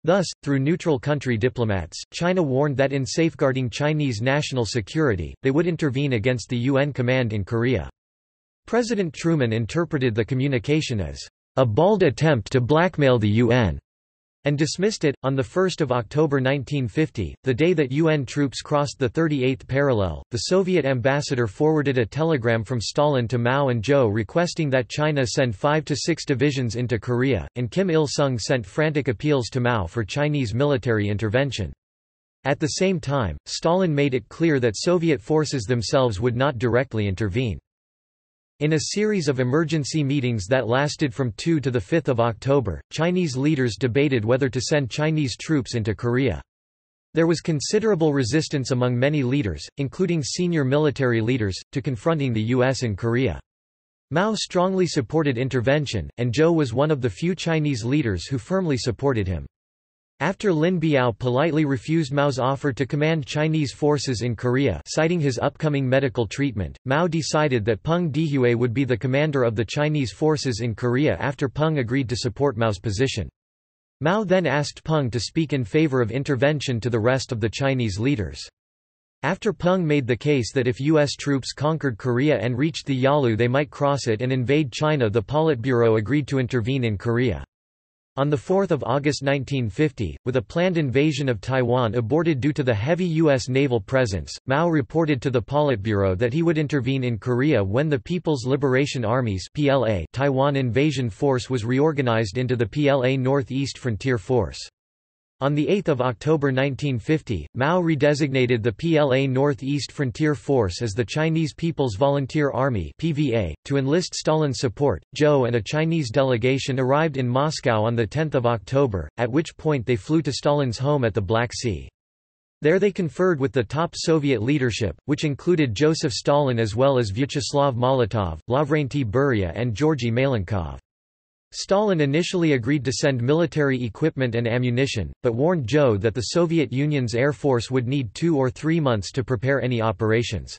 Thus, through neutral country diplomats, China warned that in safeguarding Chinese national security, they would intervene against the UN command in Korea. President Truman interpreted the communication as a bold attempt to blackmail the UN and dismissed it. On 1 October 1950, the day that UN troops crossed the 38th parallel, the Soviet ambassador forwarded a telegram from Stalin to Mao and Zhou requesting that China send five to six divisions into Korea, and Kim Il-sung sent frantic appeals to Mao for Chinese military intervention. At the same time, Stalin made it clear that Soviet forces themselves would not directly intervene. In a series of emergency meetings that lasted from 2 to 5 October, Chinese leaders debated whether to send Chinese troops into Korea. There was considerable resistance among many leaders, including senior military leaders, to confronting the U.S. in Korea. Mao strongly supported intervention, and Zhou was one of the few Chinese leaders who firmly supported him. After Lin Biao politely refused Mao's offer to command Chinese forces in Korea citing his upcoming medical treatment, Mao decided that Peng Dehuai would be the commander of the Chinese forces in Korea after Peng agreed to support Mao's position. Mao then asked Peng to speak in favor of intervention to the rest of the Chinese leaders. After Peng made the case that if U.S. troops conquered Korea and reached the Yalu they might cross it and invade China the Politburo agreed to intervene in Korea. On 4 August 1950, with a planned invasion of Taiwan aborted due to the heavy U.S. naval presence, Mao reported to the Politburo that he would intervene in Korea when the People's Liberation Army's PLA Taiwan Invasion Force was reorganized into the PLA Northeast Frontier Force. On 8 October 1950, Mao redesignated the PLA Northeast Frontier Force as the Chinese People's Volunteer Army PVA, to enlist Stalin's support. Zhou and a Chinese delegation arrived in Moscow on 10 October, at which point they flew to Stalin's home at the Black Sea. There they conferred with the top Soviet leadership, which included Joseph Stalin as well as Vyacheslav Molotov, Lavrentiy Beria and Georgy Malenkov. Stalin initially agreed to send military equipment and ammunition, but warned Zhou that the Soviet Union's air force would need two or three months to prepare any operations.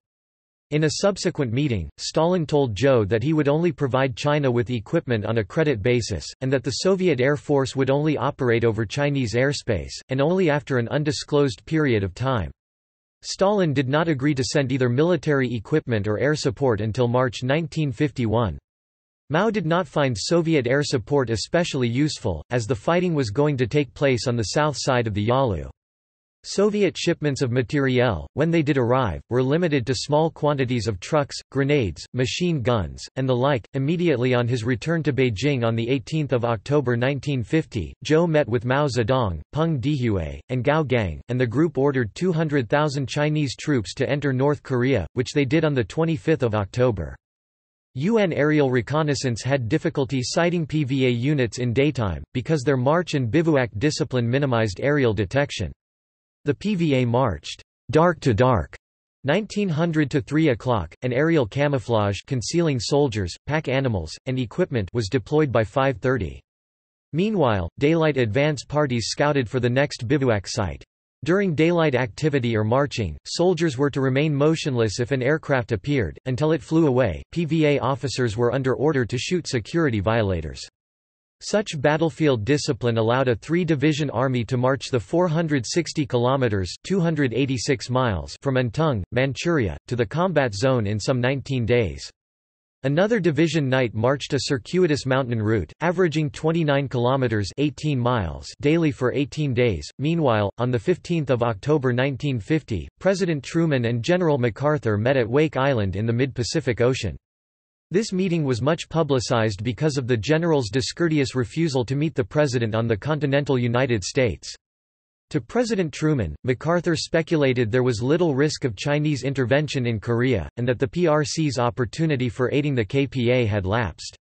In a subsequent meeting, Stalin told Zhou that he would only provide China with equipment on a credit basis, and that the Soviet Air Force would only operate over Chinese airspace, and only after an undisclosed period of time. Stalin did not agree to send either military equipment or air support until March 1951. Mao did not find Soviet air support especially useful, as the fighting was going to take place on the south side of the Yalu. Soviet shipments of materiel, when they did arrive, were limited to small quantities of trucks, grenades, machine guns, and the like. Immediately on his return to Beijing on 18 October 1950, Zhou met with Mao Zedong, Peng Dehuai, and Gao Gang, and the group ordered 200,000 Chinese troops to enter North Korea, which they did on 25 October. UN aerial reconnaissance had difficulty sighting PVA units in daytime, because their march and bivouac discipline minimized aerial detection. The PVA marched dark to dark 1900 to 3 o'clock, and aerial camouflage concealing soldiers, pack animals, and equipment was deployed by 5.30. Meanwhile, daylight advance parties scouted for the next bivouac site. During daylight activity or marching, soldiers were to remain motionless if an aircraft appeared, until it flew away. PVA officers were under order to shoot security violators. Such battlefield discipline allowed a three-division army to march the 460 kilometers (286 miles) from Antung, Manchuria, to the combat zone in some 19 days. Another division night marched a circuitous mountain route, averaging 29 kilometers 18 miles daily for 18 days. Meanwhile, on the 15th of October 1950, President Truman and General MacArthur met at Wake Island in the mid-Pacific Ocean. This meeting was much publicized because of the general's discourteous refusal to meet the president on the continental United States. To President Truman, MacArthur speculated there was little risk of Chinese intervention in Korea, and that the PRC's opportunity for aiding the KPA had lapsed.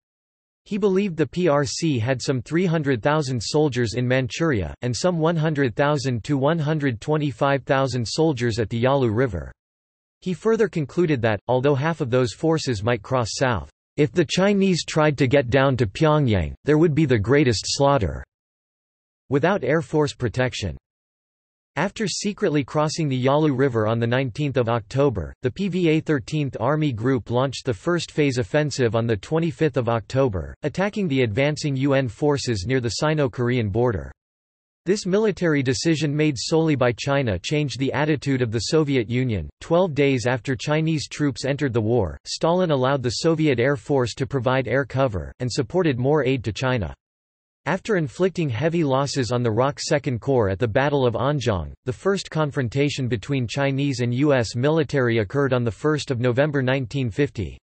He believed the PRC had some 300,000 soldiers in Manchuria, and some 100,000 to 125,000 soldiers at the Yalu River. He further concluded that, although half of those forces might cross south, if the Chinese tried to get down to Pyongyang, there would be the greatest slaughter, without Air Force protection. After secretly crossing the Yalu River on 19 October, the PVA 13th Army Group launched the first phase offensive on 25 October, attacking the advancing UN forces near the Sino-Korean border. This military decision made solely by China changed the attitude of the Soviet Union. Twelve days after Chinese troops entered the war, Stalin allowed the Soviet Air Force to provide air cover, and supported more aid to China. After inflicting heavy losses on the ROK Second Corps at the Battle of Onjong, the first confrontation between Chinese and U.S. military occurred on 1 November 1950.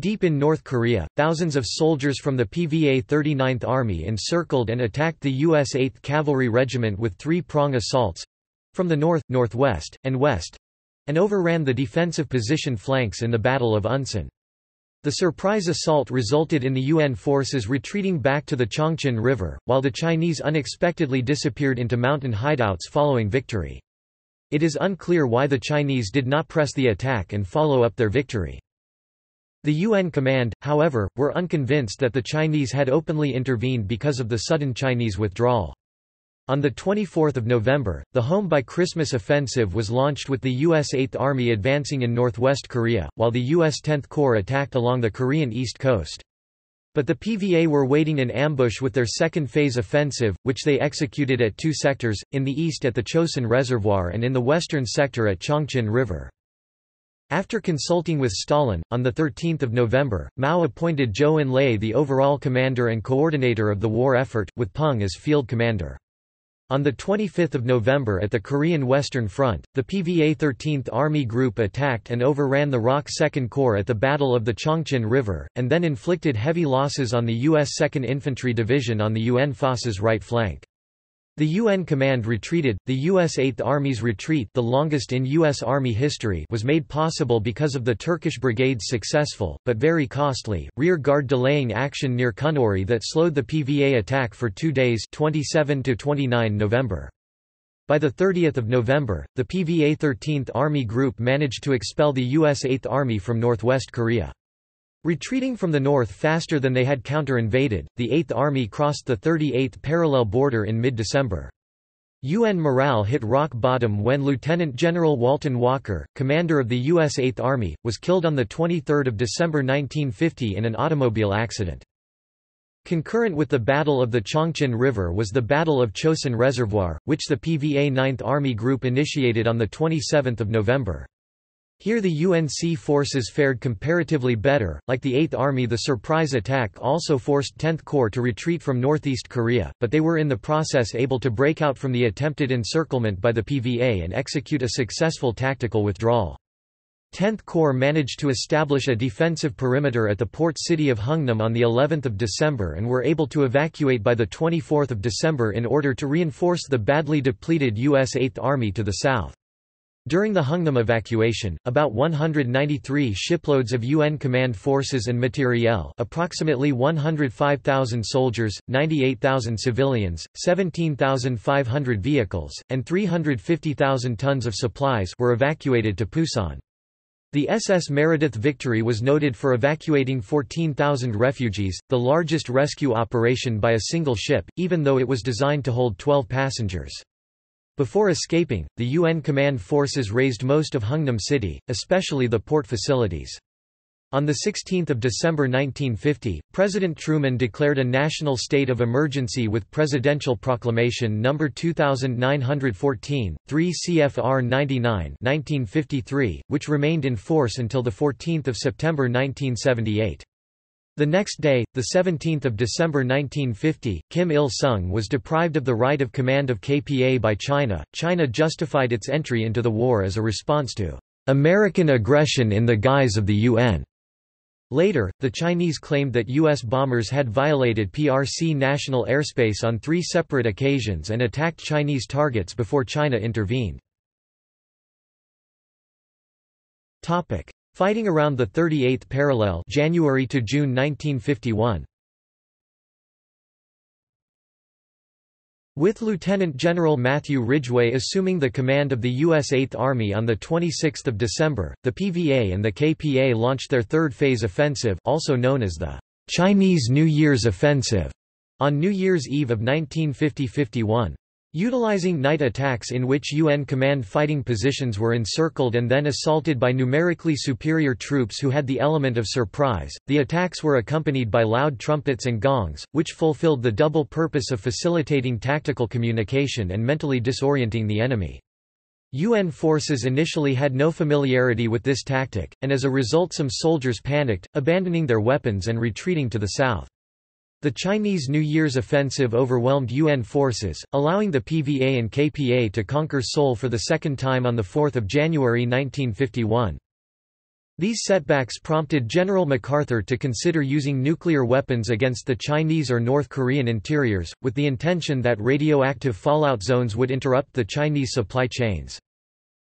Deep in North Korea, thousands of soldiers from the PVA 39th Army encircled and attacked the U.S. 8th Cavalry Regiment with three-prong assaults—from the north, northwest, and west—and overran the defensive position flanks in the Battle of Unsan. The surprise assault resulted in the UN forces retreating back to the Ch'ongch'on River, while the Chinese unexpectedly disappeared into mountain hideouts following victory. It is unclear why the Chinese did not press the attack and follow up their victory. The UN command, however, were unconvinced that the Chinese had openly intervened because of the sudden Chinese withdrawal. On 24 November, the Home by Christmas offensive was launched with the U.S. 8th Army advancing in northwest Korea, while the U.S. 10th Corps attacked along the Korean east coast. But the PVA were waiting in ambush with their second phase offensive, which they executed at two sectors, in the east at the Chosin Reservoir and in the western sector at Ch'ongch'on River. After consulting with Stalin, on 13 November, Mao appointed Zhou Enlai the overall commander and coordinator of the war effort, with Peng as field commander. On 25 November at the Korean Western Front, the PVA 13th Army Group attacked and overran the ROK Second Corps at the Battle of the Ch'ongch'on River, and then inflicted heavy losses on the U.S. 2nd Infantry Division on the UN FOS's right flank. The UN command retreated. The U.S. 8th Army's retreat, the longest in U.S. Army history, was made possible because of the Turkish brigade's successful, but very costly, rear guard delaying action near Kunu-ri that slowed the PVA attack for two days 27 to 29 November. By 30 November, the PVA 13th Army Group managed to expel the U.S. 8th Army from northwest Korea. Retreating from the north faster than they had counter-invaded, the Eighth Army crossed the 38th parallel border in mid-December. UN morale hit rock bottom when Lieutenant General Walton Walker, commander of the U.S. Eighth Army, was killed on 23 December 1950 in an automobile accident. Concurrent with the Battle of the Ch'ongch'on River was the Battle of Chosin Reservoir, which the PVA 9th Army Group initiated on 27 November. Here the UNC forces fared comparatively better, like the 8th Army the surprise attack also forced 10th Corps to retreat from northeast Korea, but they were in the process able to break out from the attempted encirclement by the PVA and execute a successful tactical withdrawal. 10th Corps managed to establish a defensive perimeter at the port city of Hungnam on the 11th of December and were able to evacuate by the 24th of December in order to reinforce the badly depleted U.S. 8th Army to the south. During the Hungnam evacuation, about 193 shiploads of UN command forces and materiel approximately 105,000 soldiers, 98,000 civilians, 17,500 vehicles, and 350,000 tons of supplies were evacuated to Pusan. The SS Meredith Victory was noted for evacuating 14,000 refugees, the largest rescue operation by a single ship, even though it was designed to hold 12 passengers. Before escaping, the UN command forces razed most of Hungnam City, especially the port facilities. On 16 December 1950, President Truman declared a national state of emergency with Presidential Proclamation No. 2914, 3 CFR 99 1953, which remained in force until 14 September 1978. The next day, 17 December 1950, Kim Il-sung was deprived of the right of command of KPA by China. China justified its entry into the war as a response to American aggression in the guise of the UN. Later, the Chinese claimed that U.S. bombers had violated PRC national airspace on three separate occasions and attacked Chinese targets before China intervened. Fighting around the 38th parallel January to June 1951. With Lieutenant General Matthew Ridgway assuming the command of the U.S. Eighth Army on 26 December, the PVA and the KPA launched their third phase offensive also known as the Chinese New Year's Offensive on New Year's Eve of 1950–51. Utilizing night attacks in which UN command fighting positions were encircled and then assaulted by numerically superior troops who had the element of surprise, the attacks were accompanied by loud trumpets and gongs, which fulfilled the double purpose of facilitating tactical communication and mentally disorienting the enemy. UN forces initially had no familiarity with this tactic, and as a result some soldiers panicked, abandoning their weapons and retreating to the south. The Chinese New Year's offensive overwhelmed UN forces, allowing the PVA and KPA to conquer Seoul for the second time on 4 January 1951. These setbacks prompted General MacArthur to consider using nuclear weapons against the Chinese or North Korean interiors, with the intention that radioactive fallout zones would interrupt the Chinese supply chains.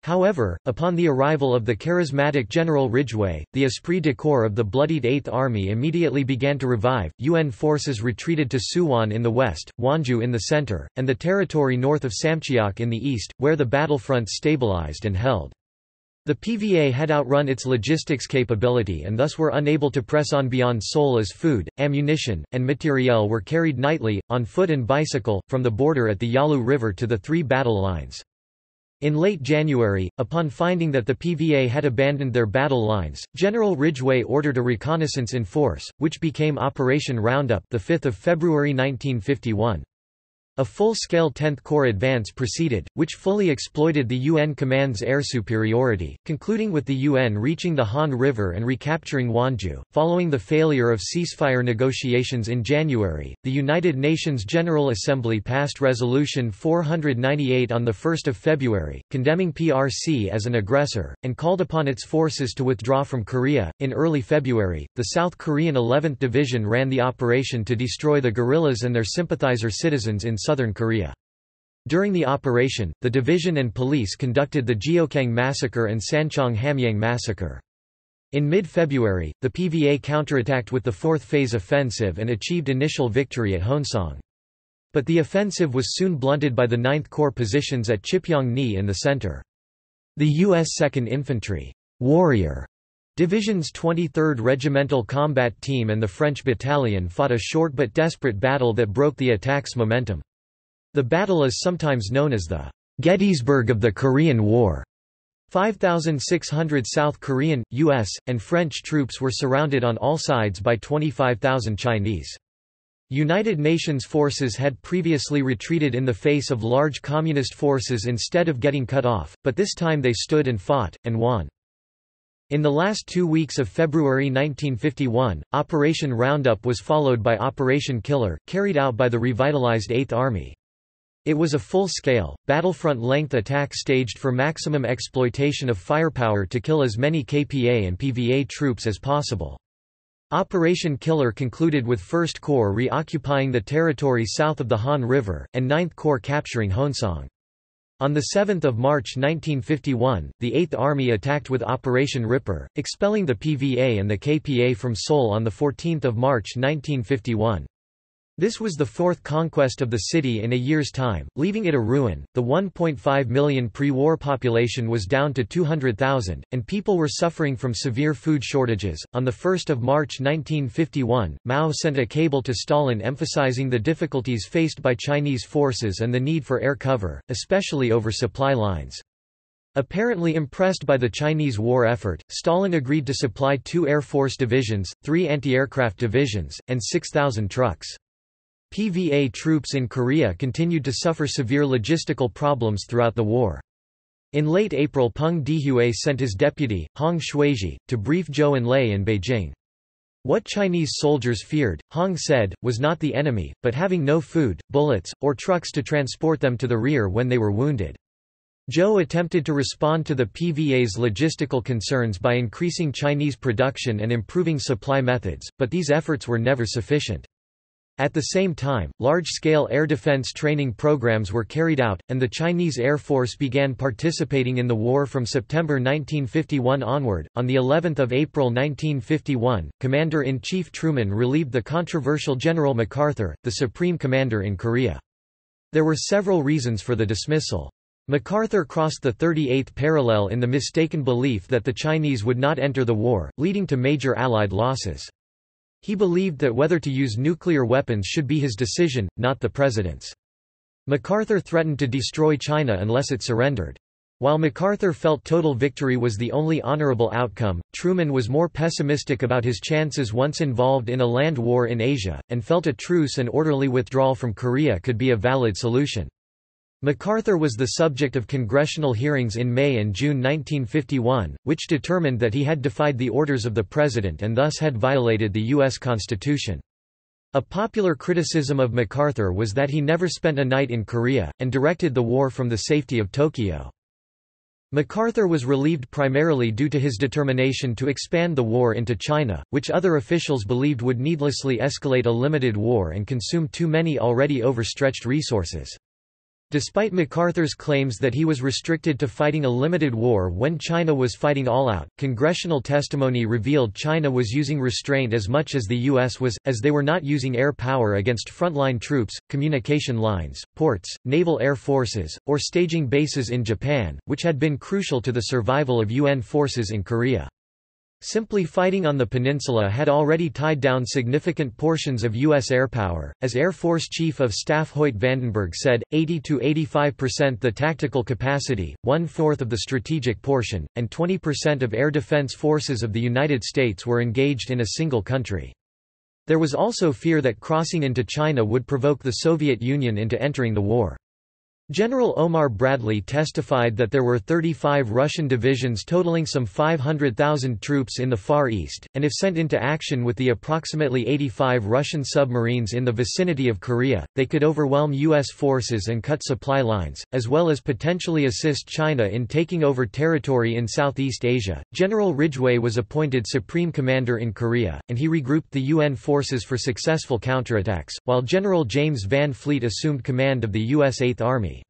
However, upon the arrival of the charismatic General Ridgway, the esprit de corps of the bloodied Eighth Army immediately began to revive. UN forces retreated to Suwon in the west, Wonju in the center, and the territory north of Samcheok in the east, where the battlefront stabilized and held. The PVA had outrun its logistics capability and thus were unable to press on beyond Seoul as food, ammunition, and materiel were carried nightly, on foot and bicycle, from the border at the Yalu River to the three battle lines. In late January, upon finding that the PVA had abandoned their battle lines, General Ridgway ordered a reconnaissance in force, which became Operation Roundup the 5th of February 1951. A full-scale 10th Corps advance proceeded, which fully exploited the UN command's air superiority, concluding with the UN reaching the Han River and recapturing Wonju. Following the failure of ceasefire negotiations in January, the United Nations General Assembly passed Resolution 498 on 1 February, condemning PRC as an aggressor, and called upon its forces to withdraw from Korea. In early February, the South Korean 11th Division ran the operation to destroy the guerrillas and their sympathizer citizens in southern Korea. During the operation, the division and police conducted the Geochang massacre and Sancheong Hamyang massacre. In mid-February, the PVA counterattacked with the fourth phase offensive and achieved initial victory at Hoengseong. But the offensive was soon blunted by the 9th Corps positions at Chipyeong-ni in the center. The U.S. 2nd Infantry Warrior Division's 23rd Regimental Combat Team and the French battalion fought a short but desperate battle that broke the attack's momentum. The battle is sometimes known as the Gettysburg of the Korean War. 5,600 South Korean, U.S., and French troops were surrounded on all sides by 25,000 Chinese. United Nations forces had previously retreated in the face of large communist forces instead of getting cut off, but this time they stood and fought, and won. In the last two weeks of February 1951, Operation Roundup was followed by Operation Killer, carried out by the revitalized Eighth Army. It was a full-scale, battlefront-length attack staged for maximum exploitation of firepower to kill as many KPA and PVA troops as possible. Operation Killer concluded with 1st Corps reoccupying the territory south of the Han River, and 9th Corps capturing Hoengseong. On 7 March 1951, the Eighth Army attacked with Operation Ripper, expelling the PVA and the KPA from Seoul on 14 March 1951. This was the fourth conquest of the city in a year's time, leaving it a ruin. The 1.5 million pre-war population was down to 200,000, and people were suffering from severe food shortages. On the 1st of March 1951, Mao sent a cable to Stalin emphasizing the difficulties faced by Chinese forces and the need for air cover, especially over supply lines. Apparently impressed by the Chinese war effort, Stalin agreed to supply two Air Force divisions, three anti-aircraft divisions, and 6,000 trucks. PVA troops in Korea continued to suffer severe logistical problems throughout the war. In late April Peng Dehuai sent his deputy, Hong Xuezhi, to brief Zhou Enlai in Beijing. What Chinese soldiers feared, Hong said, was not the enemy, but having no food, bullets, or trucks to transport them to the rear when they were wounded. Zhou attempted to respond to the PVA's logistical concerns by increasing Chinese production and improving supply methods, but these efforts were never sufficient. At the same time, large-scale air defense training programs were carried out, and the Chinese Air Force began participating in the war from September 1951 onward. On the 11th of April 1951, Commander-in-Chief Truman relieved the controversial General MacArthur, the supreme commander in Korea. There were several reasons for the dismissal. MacArthur crossed the 38th parallel in the mistaken belief that the Chinese would not enter the war, leading to major Allied losses. He believed that whether to use nuclear weapons should be his decision, not the president's. MacArthur threatened to destroy China unless it surrendered. While MacArthur felt total victory was the only honorable outcome, Truman was more pessimistic about his chances once involved in a land war in Asia, and felt a truce and orderly withdrawal from Korea could be a valid solution. MacArthur was the subject of congressional hearings in May and June 1951, which determined that he had defied the orders of the President and thus had violated the U.S. Constitution. A popular criticism of MacArthur was that he never spent a night in Korea, and directed the war from the safety of Tokyo. MacArthur was relieved primarily due to his determination to expand the war into China, which other officials believed would needlessly escalate a limited war and consume too many already overstretched resources. Despite MacArthur's claims that he was restricted to fighting a limited war when China was fighting all out, congressional testimony revealed China was using restraint as much as the U.S. was, as they were not using air power against frontline troops, communication lines, ports, naval air forces, or staging bases in Japan, which had been crucial to the survival of UN forces in Korea. Simply fighting on the peninsula had already tied down significant portions of U.S. airpower, as Air Force Chief of Staff Hoyt Vandenberg said, 80 to 85% the tactical capacity, one-fourth of the strategic portion, and 20% of air defense forces of the United States were engaged in a single country. There was also fear that crossing into China would provoke the Soviet Union into entering the war. General Omar Bradley testified that there were 35 Russian divisions totaling some 500,000 troops in the Far East, and if sent into action with the approximately 85 Russian submarines in the vicinity of Korea, they could overwhelm U.S. forces and cut supply lines, as well as potentially assist China in taking over territory in Southeast Asia. General Ridgway was appointed Supreme Commander in Korea, and he regrouped the UN forces for successful counterattacks, while General James Van Fleet assumed command of the U.S. Eighth Army.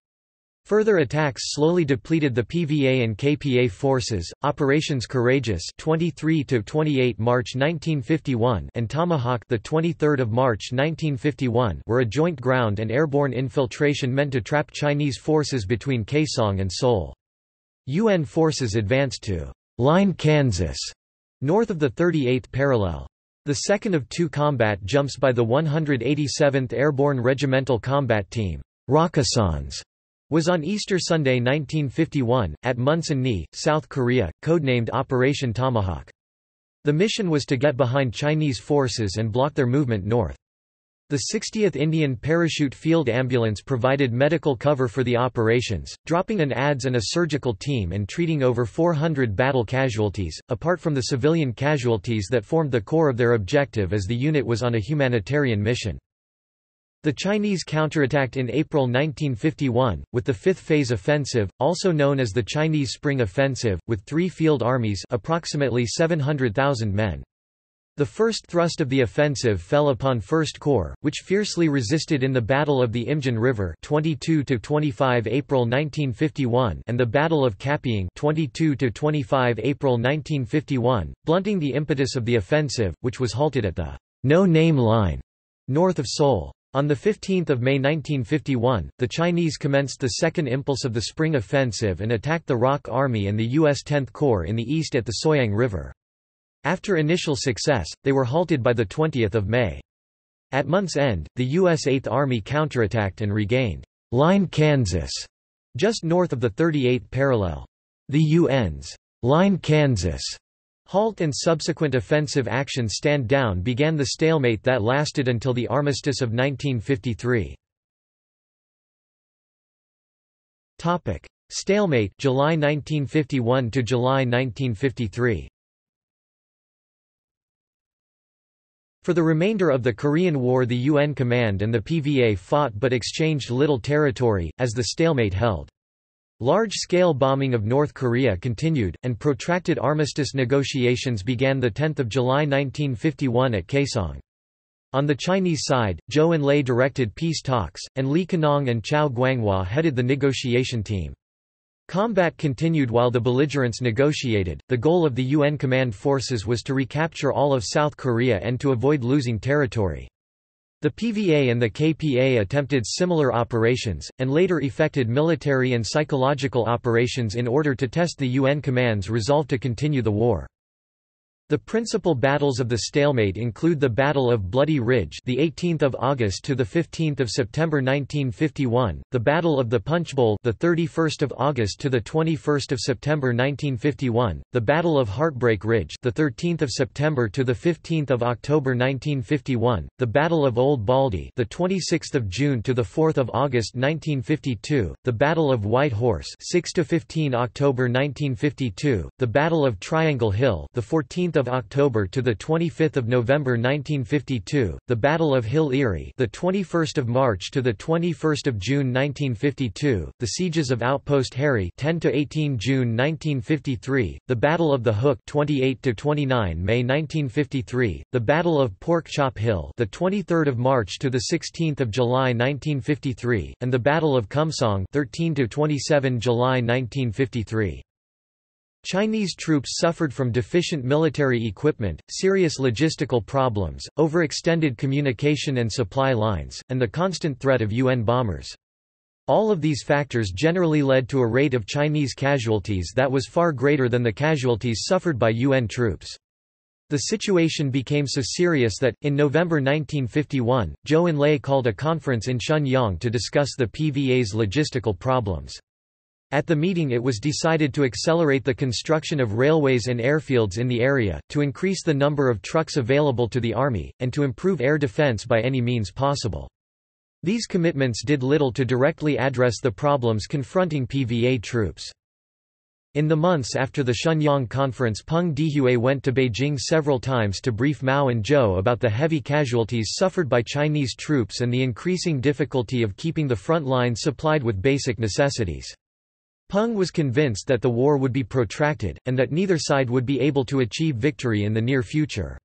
Further attacks slowly depleted the PVA and KPA forces. Operations Courageous, 23 to 28 March 1951, and Tomahawk, the 23rd of March 1951, were a joint ground and airborne infiltration meant to trap Chinese forces between Kaesong and Seoul. UN forces advanced to Line Kansas, north of the 38th parallel. The second of two combat jumps by the 187th Airborne Regimental Combat Team, Rakkasans, was on Easter Sunday 1951, at Munsan Ni, South Korea, codenamed Operation Tomahawk. The mission was to get behind Chinese forces and block their movement north. The 60th Indian Parachute Field Ambulance provided medical cover for the operations, dropping an ADS and a surgical team and treating over 400 battle casualties, apart from the civilian casualties that formed the core of their objective as the unit was on a humanitarian mission. The Chinese counterattacked in April 1951, with the Fifth Phase Offensive, also known as the Chinese Spring Offensive, with three field armies approximately 700,000 men. The first thrust of the offensive fell upon 1st Corps, which fiercely resisted in the Battle of the Imjin River 22–25 April 1951 and the Battle of Kapyong 22–25 April 1951, blunting the impetus of the offensive, which was halted at the no-name line north of Seoul. On 15 May 1951, the Chinese commenced the second impulse of the Spring Offensive and attacked the ROK Army and the U.S. 10th Corps in the east at the Soyang River. After initial success, they were halted by 20 May. At month's end, the U.S. 8th Army counterattacked and regained Line Kansas, just north of the 38th parallel. The UN's Line Kansas Halt and subsequent offensive action stand down began the stalemate that lasted until the Armistice of 1953. Topic: Stalemate July 1951 to July 1953. For the remainder of the Korean War the UN Command and the PVA fought but exchanged little territory, as the stalemate held. Large-scale bombing of North Korea continued, and protracted armistice negotiations began 10 July 1951 at Kaesong. On the Chinese side, Zhou Enlai directed peace talks, and Li Kenong and Qiao Guanhua headed the negotiation team. Combat continued while the belligerents negotiated. The goal of the UN command forces was to recapture all of South Korea and to avoid losing territory. The PVA and the KPA attempted similar operations, and later effected military and psychological operations in order to test the UN command's resolve to continue the war. The principal battles of the stalemate include the Battle of Bloody Ridge, the 18th of August to the 15th of September 1951, the Battle of the Punchbowl, the 31st of August to the 21st of September 1951, the Battle of Heartbreak Ridge, the 13th of September to the 15th of October 1951, the Battle of Old Baldy, the 26th of June to the 4th of August 1952, the Battle of White Horse, 6 to 15 October 1952, the Battle of Triangle Hill, the 14th of October to the 25th of November 1952, the Battle of Hill Eerie, the 21st of March to the 21st of June 1952, the sieges of Outpost Harry, 10 to 18 June 1953, the Battle of the Hook, 28 to 29 May 1953, the Battle of Pork Chop Hill, the 23rd of March to the 16th of July 1953, and the Battle of Kumsong, 13 to 27 July 1953. Chinese troops suffered from deficient military equipment, serious logistical problems, overextended communication and supply lines, and the constant threat of UN bombers. All of these factors generally led to a rate of Chinese casualties that was far greater than the casualties suffered by UN troops. The situation became so serious that, in November 1951, Zhou Enlai called a conference in Shenyang to discuss the PVA's logistical problems. At the meeting it was decided to accelerate the construction of railways and airfields in the area, to increase the number of trucks available to the army, and to improve air defense by any means possible. These commitments did little to directly address the problems confronting PVA troops. In the months after the Shenyang conference Peng Dehuai went to Beijing several times to brief Mao and Zhou about the heavy casualties suffered by Chinese troops and the increasing difficulty of keeping the front lines supplied with basic necessities. Peng was convinced that the war would be protracted, and that neither side would be able to achieve victory in the near future.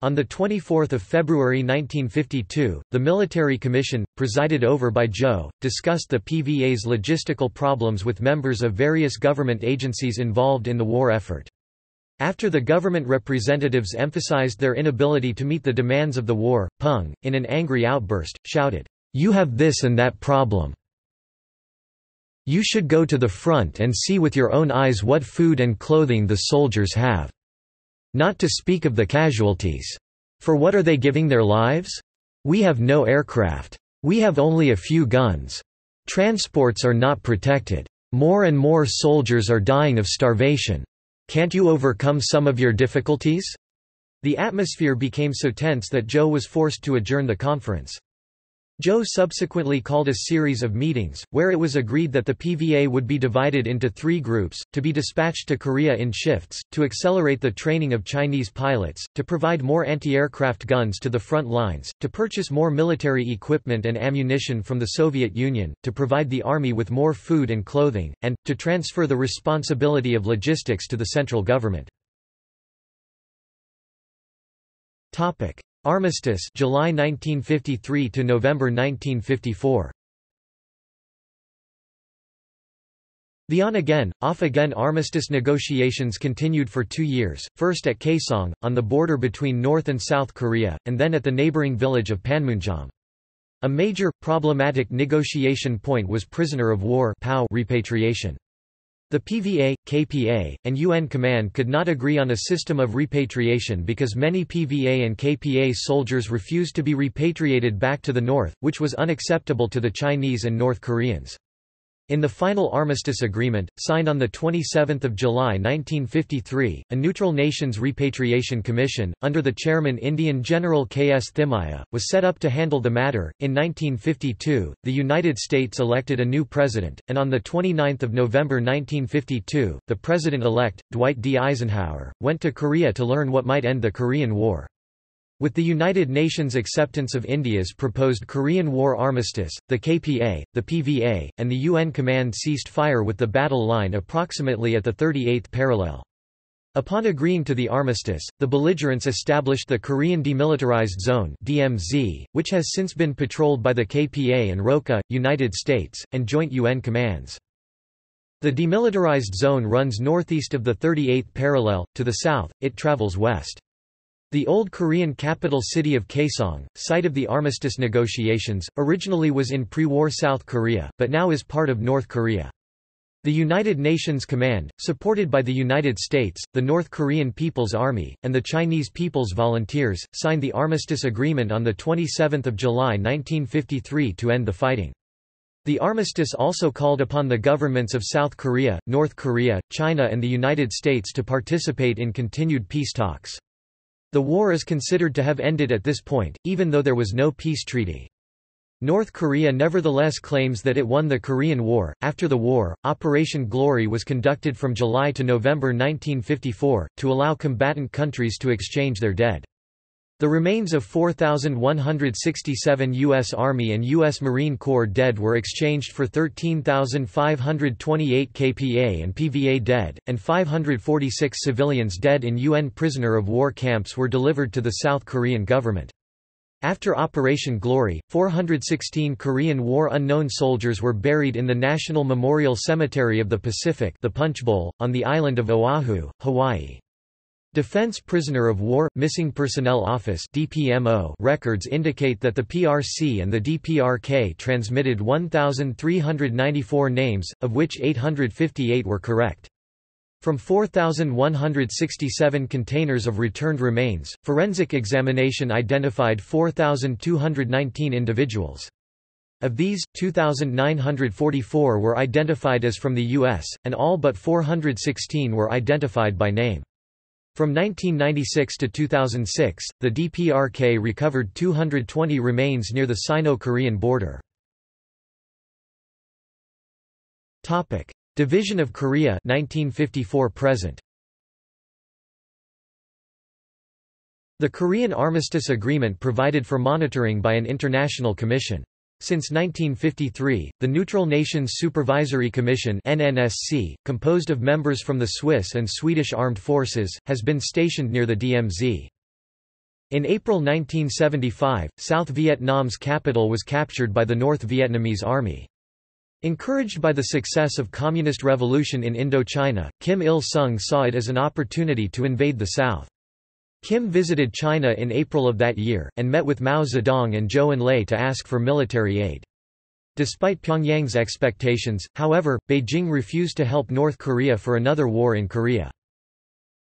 On 24 February 1952, the Military Commission, presided over by Zhou, discussed the PVA's logistical problems with members of various government agencies involved in the war effort. After the government representatives emphasized their inability to meet the demands of the war, Peng, in an angry outburst, shouted, "'You have this and that problem. You should go to the front and see with your own eyes what food and clothing the soldiers have. Not to speak of the casualties. For what are they giving their lives? We have no aircraft. We have only a few guns. Transports are not protected. More and more soldiers are dying of starvation. Can't you overcome some of your difficulties? The atmosphere became so tense that Zhou was forced to adjourn the conference. Zhou subsequently called a series of meetings, where it was agreed that the PVA would be divided into three groups, to be dispatched to Korea in shifts, to accelerate the training of Chinese pilots, to provide more anti-aircraft guns to the front lines, to purchase more military equipment and ammunition from the Soviet Union, to provide the army with more food and clothing, and, to transfer the responsibility of logistics to the central government. Armistice July 1953 to November 1954 The on-again, off-again armistice negotiations continued for two years, first at Kaesong, on the border between North and South Korea, and then at the neighboring village of Panmunjom. A major, problematic negotiation point was prisoner of war repatriation. The PVA, KPA, and UN Command could not agree on a system of repatriation because many PVA and KPA soldiers refused to be repatriated back to the north, which was unacceptable to the Chinese and North Koreans. In the final armistice agreement, signed on 27 July 1953, a Neutral Nations Repatriation Commission, under the chairman Indian General K. S. Thimayya, was set up to handle the matter. In 1952, the United States elected a new president, and on 29 November 1952, the president-elect, Dwight D. Eisenhower, went to Korea to learn what might end the Korean War. With the United Nations acceptance of India's proposed Korean War armistice, the KPA, the PVA, and the UN command ceased fire with the battle line approximately at the 38th parallel. Upon agreeing to the armistice, the belligerents established the Korean Demilitarized Zone (DMZ), which has since been patrolled by the KPA and ROKA, United States, and joint UN commands. The demilitarized zone runs northeast of the 38th parallel, to the south, it travels west. The old Korean capital city of Kaesong, site of the armistice negotiations, originally was in pre-war South Korea, but now is part of North Korea. The United Nations Command, supported by the United States, the North Korean People's Army, and the Chinese People's Volunteers, signed the armistice agreement on 27 July 1953 to end the fighting. The armistice also called upon the governments of South Korea, North Korea, China and the United States to participate in continued peace talks. The war is considered to have ended at this point, even though there was no peace treaty. North Korea nevertheless claims that it won the Korean War. After the war, Operation Glory was conducted from July to November 1954, to allow combatant countries to exchange their dead. The remains of 4,167 U.S. Army and U.S. Marine Corps dead were exchanged for 13,528 KPA and PVA dead, and 546 civilians dead in UN prisoner of war camps were delivered to the South Korean government. After Operation Glory, 416 Korean War unknown soldiers were buried in the National Memorial Cemetery of the Pacific the Punch Bowl, on the island of Oahu, Hawaii. Defense Prisoner of War – Missing Personnel Office DPMO records indicate that the PRC and the DPRK transmitted 1,394 names, of which 858 were correct. From 4,167 containers of returned remains, forensic examination identified 4,219 individuals. Of these, 2,944 were identified as from the U.S., and all but 416 were identified by name. From 1996 to 2006, the DPRK recovered 220 remains near the Sino-Korean border. Topic: Division of Korea 1954 present. The Korean Armistice Agreement provided for monitoring by an international commission. Since 1953, the Neutral Nations Supervisory Commission NNSC, composed of members from the Swiss and Swedish armed forces, has been stationed near the DMZ. In April 1975, South Vietnam's capital was captured by the North Vietnamese Army. Encouraged by the success of Communist revolution in Indochina, Kim Il-sung saw it as an opportunity to invade the South. Kim visited China in April of that year, and met with Mao Zedong and Zhou Enlai to ask for military aid. Despite Pyongyang's expectations, however, Beijing refused to help North Korea for another war in Korea.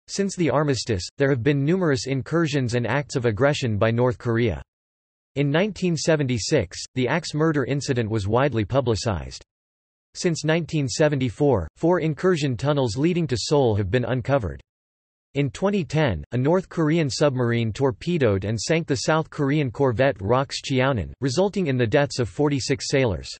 Since the armistice, there have been numerous incursions and acts of aggression by North Korea. In 1976, the axe murder incident was widely publicized. Since 1974, four incursion tunnels leading to Seoul have been uncovered. In 2010, a North Korean submarine torpedoed and sank the South Korean corvette ROKS Cheonan, resulting in the deaths of 46 sailors.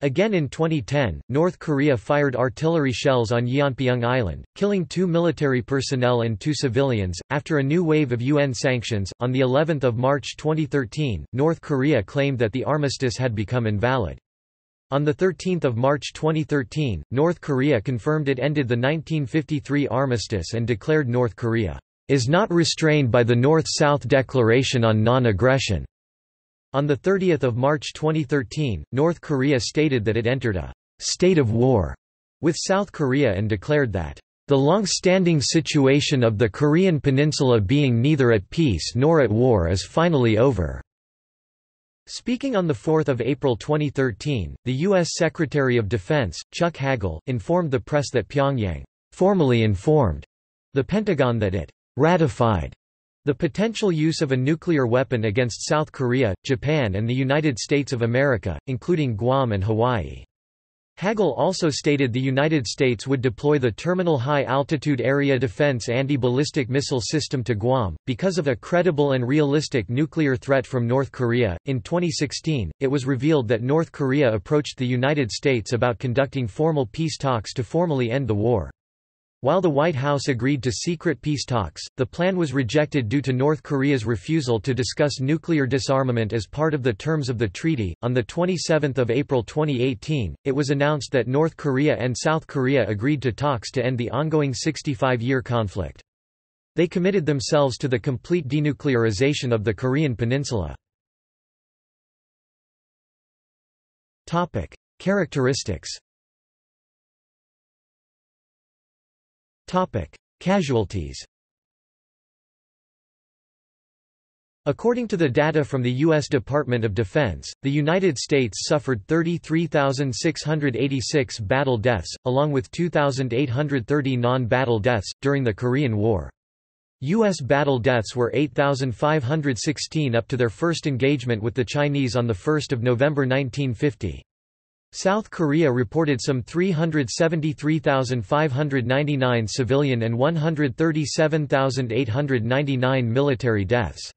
Again in 2010, North Korea fired artillery shells on Yeonpyeong Island, killing two military personnel and two civilians. After a new wave of UN sanctions, on the 11th of March 2013, North Korea claimed that the armistice had become invalid. On 13 March 2013, North Korea confirmed it ended the 1953 armistice and declared North Korea is not restrained by the North-South Declaration on Non-Aggression. On 30 March 2013, North Korea stated that it entered a state of war with South Korea and declared that the long-standing situation of the Korean peninsula being neither at peace nor at war is finally over." Speaking on 4 April 2013, the U.S. Secretary of Defense, Chuck Hagel, informed the press that Pyongyang formally informed the Pentagon that it ratified the potential use of a nuclear weapon against South Korea, Japan and the United States of America, including Guam and Hawaii. Hagel also stated the United States would deploy the Terminal High Altitude Area Defense Anti-Ballistic Missile System to Guam, because of a credible and realistic nuclear threat from North Korea. In 2016, it was revealed that North Korea approached the United States about conducting formal peace talks to formally end the war. While the White House agreed to secret peace talks, the plan was rejected due to North Korea's refusal to discuss nuclear disarmament as part of the terms of the treaty. On the 27th of April 2018, it was announced that North Korea and South Korea agreed to talks to end the ongoing 65-year conflict. They committed themselves to the complete denuclearization of the Korean peninsula. Topic: Characteristics Casualties According to the data from the U.S. Department of Defense, the United States suffered 33,686 battle deaths, along with 2,830 non-battle deaths, during the Korean War. U.S. battle deaths were 8,516 up to their first engagement with the Chinese on 1 November 1950. South Korea reported some 373,599 civilian and 137,899 military deaths.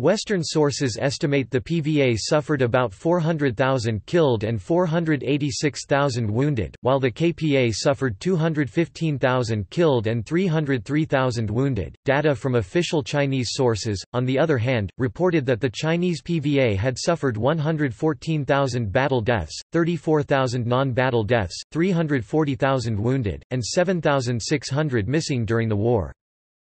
Western sources estimate the PVA suffered about 400,000 killed and 486,000 wounded, while the KPA suffered 215,000 killed and 303,000 wounded. Data from official Chinese sources, on the other hand, reported that the Chinese PVA had suffered 114,000 battle deaths, 34,000 non-battle deaths, 340,000 wounded, and 7,600 missing during the war.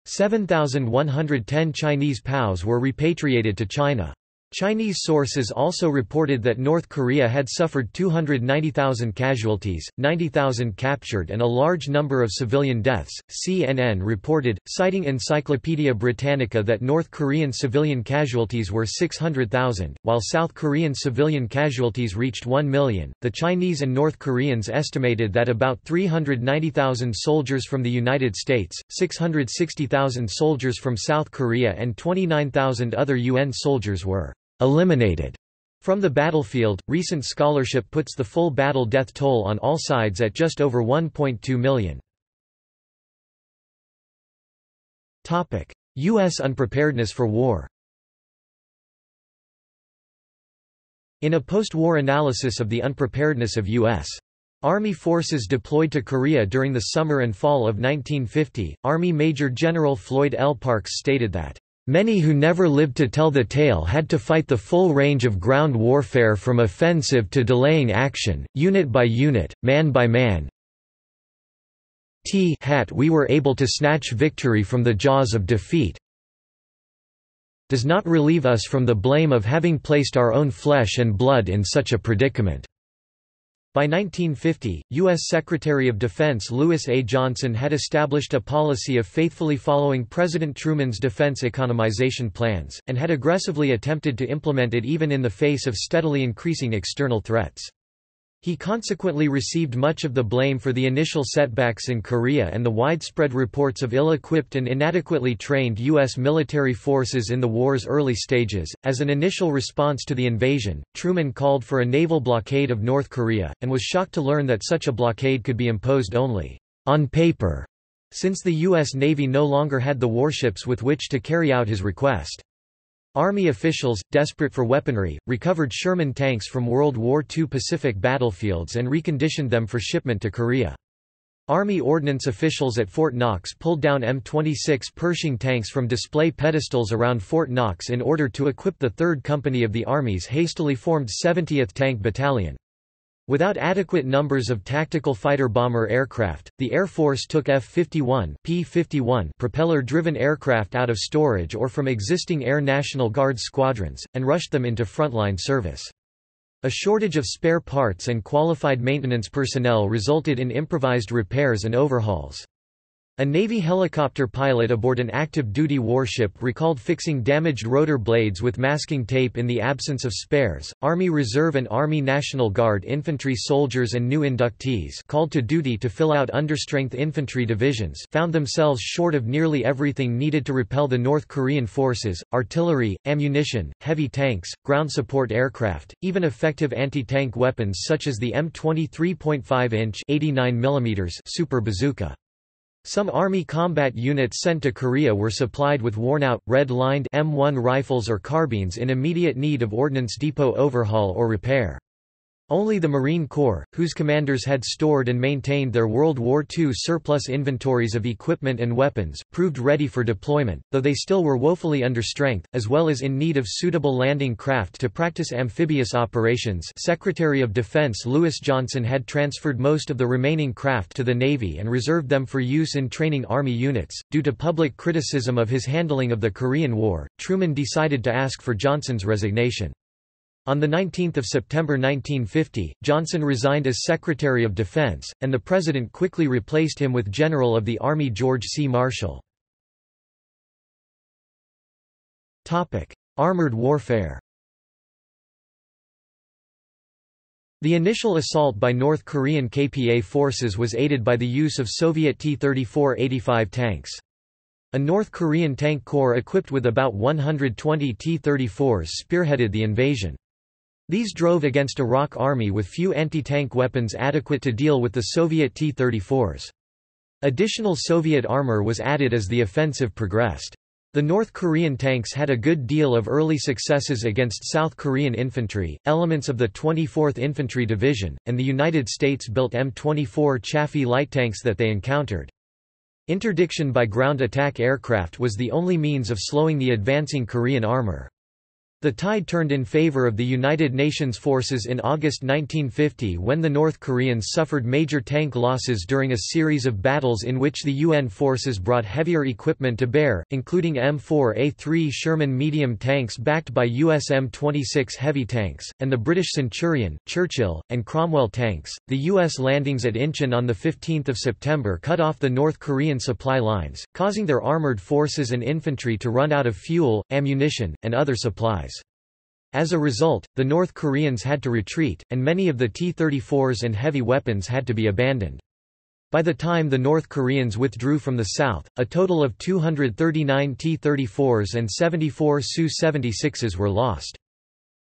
7,110 Chinese POWs were repatriated to China. Chinese sources also reported that North Korea had suffered 290,000 casualties, 90,000 captured and a large number of civilian deaths. CNN reported, citing Encyclopaedia Britannica that North Korean civilian casualties were 600,000, while South Korean civilian casualties reached 1 million. The Chinese and North Koreans estimated that about 390,000 soldiers from the United States, 660,000 soldiers from South Korea and 29,000 other UN soldiers were eliminated from the battlefield. Recent scholarship puts the full battle death toll on all sides at just over 1.2 million. Topic: US unpreparedness for war. In a post-war analysis of the unpreparedness of U.S. Army forces deployed to Korea during the summer and fall of 1950, Army Major General Floyd L. Parks stated that Many who never lived to tell the tale had to fight the full range of ground warfare from offensive to delaying action, unit by unit, man by man. T hat we were able to snatch victory from the jaws of defeat does not relieve us from the blame of having placed our own flesh and blood in such a predicament. By 1950, U.S. Secretary of Defense Louis A. Johnson had established a policy of faithfully following President Truman's defense economization plans, and had aggressively attempted to implement it even in the face of steadily increasing external threats. He consequently received much of the blame for the initial setbacks in Korea and the widespread reports of ill-equipped and inadequately trained U.S. military forces in the war's early stages. As an initial response to the invasion, Truman called for a naval blockade of North Korea, and was shocked to learn that such a blockade could be imposed only on paper, since the U.S. Navy no longer had the warships with which to carry out his request. Army officials, desperate for weaponry, recovered Sherman tanks from World War II Pacific battlefields and reconditioned them for shipment to Korea. Army ordnance officials at Fort Knox pulled down M26 Pershing tanks from display pedestals around Fort Knox in order to equip the 3rd Company of the Army's hastily formed 70th Tank Battalion. Without adequate numbers of tactical fighter-bomber aircraft, the Air Force took F-51 P-51 propeller-driven aircraft out of storage or from existing Air National Guard squadrons, and rushed them into frontline service. A shortage of spare parts and qualified maintenance personnel resulted in improvised repairs and overhauls. A Navy helicopter pilot aboard an active-duty warship recalled fixing damaged rotor blades with masking tape in the absence of spares. Army Reserve and Army National Guard infantry soldiers and new inductees called to duty to fill out understrength infantry divisions found themselves short of nearly everything needed to repel the North Korean forces: artillery, ammunition, heavy tanks, ground support aircraft, even effective anti-tank weapons such as the M23.5-inch (89 mm) Super Bazooka. Some Army combat units sent to Korea were supplied with worn-out, red-lined M1 rifles or carbines in immediate need of ordnance depot overhaul or repair. Only the Marine Corps, whose commanders had stored and maintained their World War II surplus inventories of equipment and weapons, proved ready for deployment, though they still were woefully under strength, as well as in need of suitable landing craft to practice amphibious operations Secretary of Defense Louis Johnson had transferred most of the remaining craft to the Navy and reserved them for use in training Army units. Due to public criticism of his handling of the Korean War, Truman decided to ask for Johnson's resignation. On 19 September 1950, Johnson resigned as Secretary of Defense, and the President quickly replaced him with General of the Army George C. Marshall. Armored warfare The initial assault by North Korean KPA forces was aided by the use of Soviet T-34-85 tanks. A North Korean tank corps equipped with about 120 T-34s spearheaded the invasion. These drove against a ROK army with few anti-tank weapons adequate to deal with the Soviet T-34s. Additional Soviet armor was added as the offensive progressed. The North Korean tanks had a good deal of early successes against South Korean infantry, elements of the 24th Infantry Division, and the United States built M24 Chaffee light tanks that they encountered. Interdiction by ground attack aircraft was the only means of slowing the advancing Korean armor. The tide turned in favor of the United Nations forces in August 1950 when the North Koreans suffered major tank losses during a series of battles in which the UN forces brought heavier equipment to bear, including M4A3 Sherman medium tanks backed by US M26 heavy tanks, and the British Centurion, Churchill, and Cromwell tanks. The US landings at Incheon on 15 September cut off the North Korean supply lines, causing their armored forces and infantry to run out of fuel, ammunition, and other supplies. As a result, the North Koreans had to retreat, and many of the T-34s and heavy weapons had to be abandoned. By the time the North Koreans withdrew from the south, a total of 239 T-34s and 74 Su-76s were lost.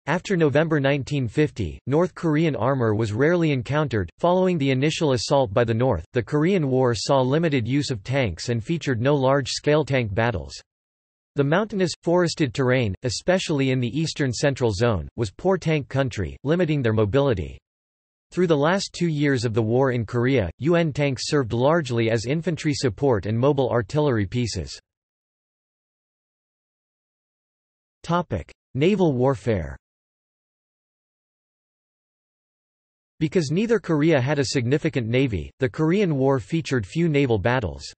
After November 1950, North Korean armor was rarely encountered. Following the initial assault by the North, the Korean War saw limited use of tanks and featured no large-scale tank battles. The mountainous, forested terrain, especially in the eastern central zone, was poor tank country, limiting their mobility. Through the last two years of the war in Korea, UN tanks served largely as infantry support and mobile artillery pieces. Naval warfare Because neither Korea had a significant navy, the Korean War featured few naval battles.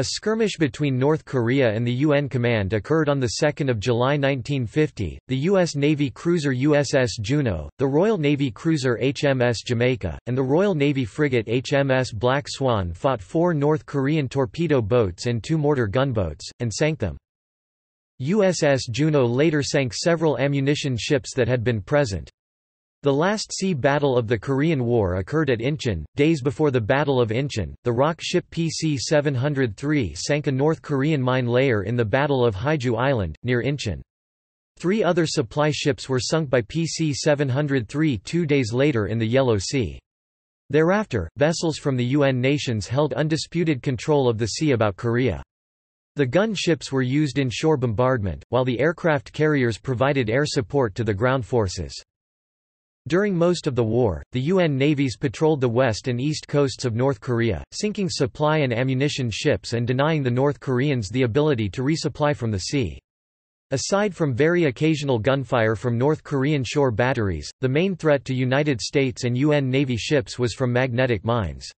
A skirmish between North Korea and the UN command occurred on 2 July 1950. The U.S. Navy cruiser USS Juno, the Royal Navy cruiser HMS Jamaica, and the Royal Navy frigate HMS Black Swan fought four North Korean torpedo boats and two mortar gunboats, and sank them. USS Juno later sank several ammunition ships that had been present. The last sea battle of the Korean War occurred at Incheon. Days before the Battle of Incheon, the ROK ship PC-703 sank a North Korean mine layer in the Battle of Haeju Island, near Incheon. Three other supply ships were sunk by PC-703 two days later in the Yellow Sea. Thereafter, vessels from the UN nations held undisputed control of the sea about Korea. The gun ships were used in shore bombardment, while the aircraft carriers provided air support to the ground forces. During most of the war, the UN navies patrolled the west and east coasts of North Korea, sinking supply and ammunition ships and denying the North Koreans the ability to resupply from the sea. Aside from very occasional gunfire from North Korean shore batteries, the main threat to United States and UN Navy ships was from magnetic mines.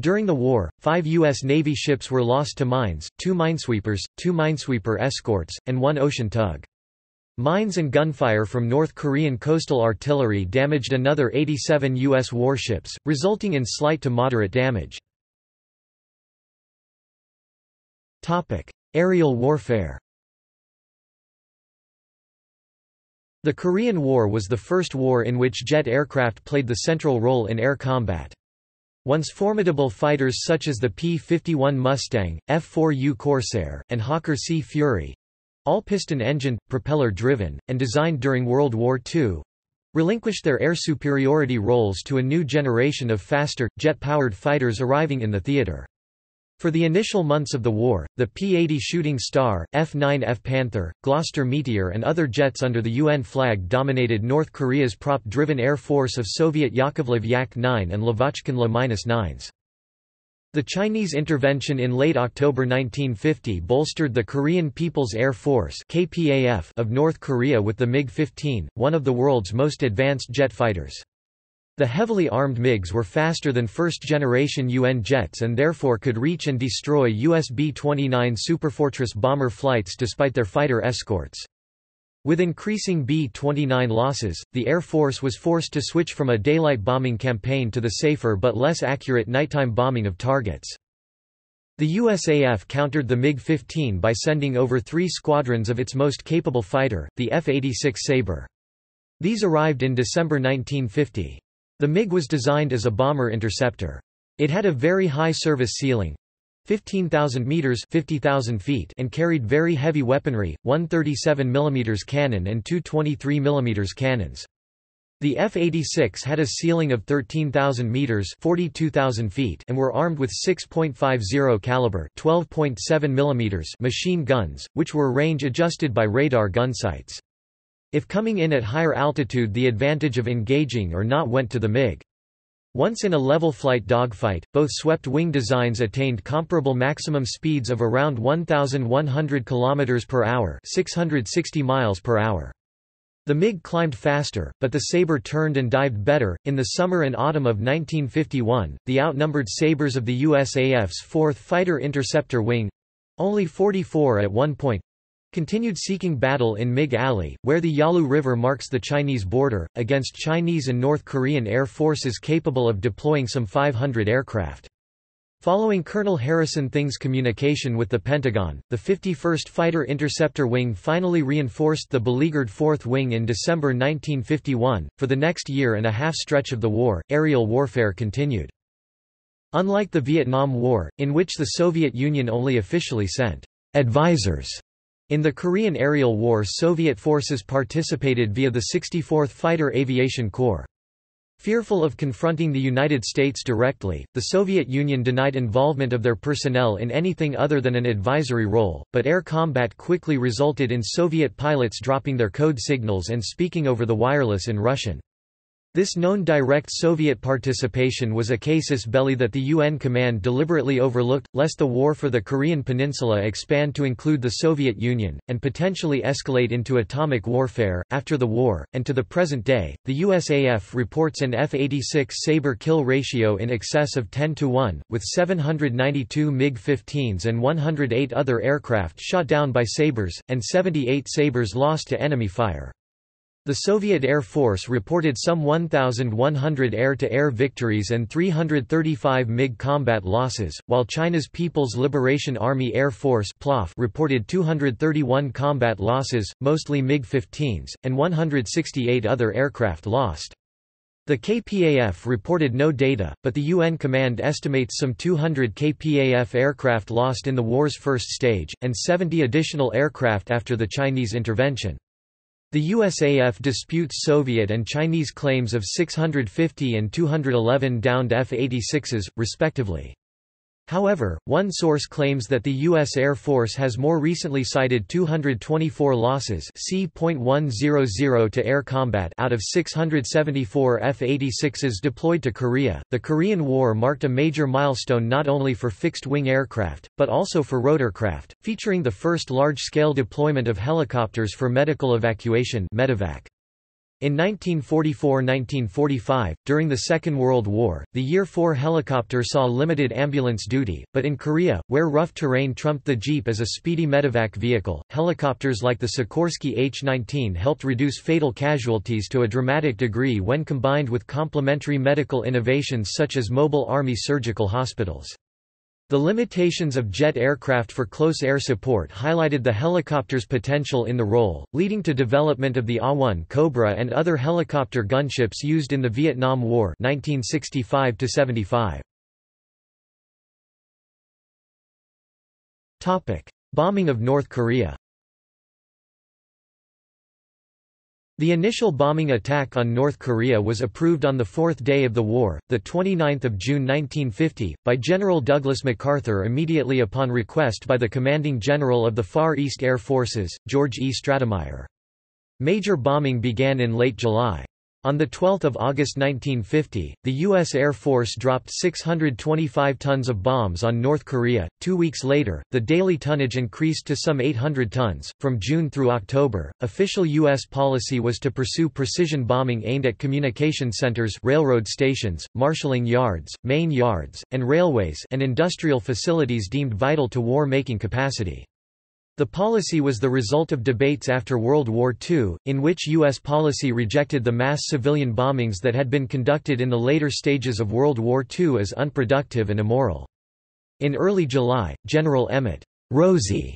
During the war, five U.S. Navy ships were lost to mines, two minesweepers, two minesweeper escorts, and one ocean tug. Mines and gunfire from North Korean coastal artillery damaged another 87 U.S. warships, resulting in slight to moderate damage. Aerial warfare The Korean War was the first war in which jet aircraft played the central role in air combat. Once formidable fighters such as the P-51 Mustang, F-4U Corsair, and Hawker Sea Fury, all piston-engined, propeller-driven, and designed during World War II, relinquished their air superiority roles to a new generation of faster, jet-powered fighters arriving in the theater. For the initial months of the war, the P-80 Shooting Star, F-9F Panther, Gloster Meteor and other jets under the UN flag dominated North Korea's prop-driven air force of Soviet Yakovlev Yak-9 and Lavochkin La-9s. The Chinese intervention in late October 1950 bolstered the Korean People's Air Force KPAF of North Korea with the MiG-15, one of the world's most advanced jet fighters. The heavily armed MiGs were faster than first-generation UN jets and therefore could reach and destroy US B-29 Superfortress bomber flights despite their fighter escorts. With increasing B-29 losses, the Air Force was forced to switch from a daylight bombing campaign to the safer but less accurate nighttime bombing of targets. The USAF countered the MiG-15 by sending over three squadrons of its most capable fighter, the F-86 Sabre. These arrived in December 1950. The MiG was designed as a bomber interceptor. It had a very high service ceiling, 15,000 meters 50,000 feet and carried very heavy weaponry, one 37 mm cannon and two 23 mm cannons. The F-86 had a ceiling of 13,000 meters 42,000 feet and were armed with 6.50 caliber 12.7 mm machine guns, which were range adjusted by radar gun sights. If coming in at higher altitude the advantage of engaging or not went to the MiG. Once in a level flight dogfight, both swept-wing designs attained comparable maximum speeds of around 1,100 km per hour 660 miles per hour. The MiG climbed faster, but the Sabre turned and dived better. In the summer and autumn of 1951, the outnumbered Sabres of the USAF's 4th Fighter Interceptor Wing only 44 at one point continued seeking battle in MiG Alley, where the Yalu River marks the Chinese border, against Chinese and North Korean air forces capable of deploying some 500 aircraft. Following Colonel Harrison Thyng's communication with the Pentagon, the 51st Fighter Interceptor Wing finally reinforced the beleaguered 4th Wing in December 1951. For the next year and a half stretch of the war, aerial warfare continued. Unlike the Vietnam War, in which the Soviet Union only officially sent advisors in the Korean aerial war Soviet forces participated via the 64th Fighter Aviation Corps. Fearful of confronting the United States directly, the Soviet Union denied involvement of their personnel in anything other than an advisory role, but air combat quickly resulted in Soviet pilots dropping their code signals and speaking over the wireless in Russian. This known direct Soviet participation was a casus belli that the UN command deliberately overlooked, lest the war for the Korean peninsula expand to include the Soviet Union, and potentially escalate into atomic warfare. After the war, and to the present day, the USAF reports an F 86 Sabre kill ratio in excess of 10 to 1, with 792 MiG 15s and 108 other aircraft shot down by Sabres, and 78 Sabres lost to enemy fire. The Soviet Air Force reported some 1,100 air-to-air victories and 335 MiG combat losses, while China's People's Liberation Army Air Force reported 231 combat losses, mostly MiG-15s, and 168 other aircraft lost. The KPAF reported no data, but the UN command estimates some 200 KPAF aircraft lost in the war's first stage, and 70 additional aircraft after the Chinese intervention. The USAF disputes Soviet and Chinese claims of 650 and 211 downed F-86s, respectively. However, one source claims that the U.S. Air Force has more recently cited 224 losses C.100 to air combat out of 674 F-86s deployed to Korea. The Korean War marked a major milestone not only for fixed-wing aircraft, but also for rotorcraft, featuring the first large-scale deployment of helicopters for medical evacuation medevac. In 1944–1945, during the Second World War, the R-4 helicopter saw limited ambulance duty, but in Korea, where rough terrain trumped the Jeep as a speedy medevac vehicle, helicopters like the Sikorsky H-19 helped reduce fatal casualties to a dramatic degree when combined with complementary medical innovations such as mobile army surgical hospitals. The limitations of jet aircraft for close air support highlighted the helicopter's potential in the role, leading to development of the A-1 Cobra and other helicopter gunships used in the Vietnam War 1965 -75. Bombing of North Korea The initial bombing attack on North Korea was approved on the fourth day of the war, 29 June 1950, by General Douglas MacArthur immediately upon request by the commanding general of the Far East Air Forces, George E. Stratemeyer. Major bombing began in late July. On 12 August 1950, the U.S. Air Force dropped 625 tons of bombs on North Korea. Two weeks later, the daily tonnage increased to some 800 tons. From June through October, official U.S. policy was to pursue precision bombing aimed at communication centers, railroad stations, marshalling yards, main yards, and railways, and industrial facilities deemed vital to war-making capacity. The policy was the result of debates after World War II, in which U.S. policy rejected the mass civilian bombings that had been conducted in the later stages of World War II as unproductive and immoral. In early July, General Emmett Rosie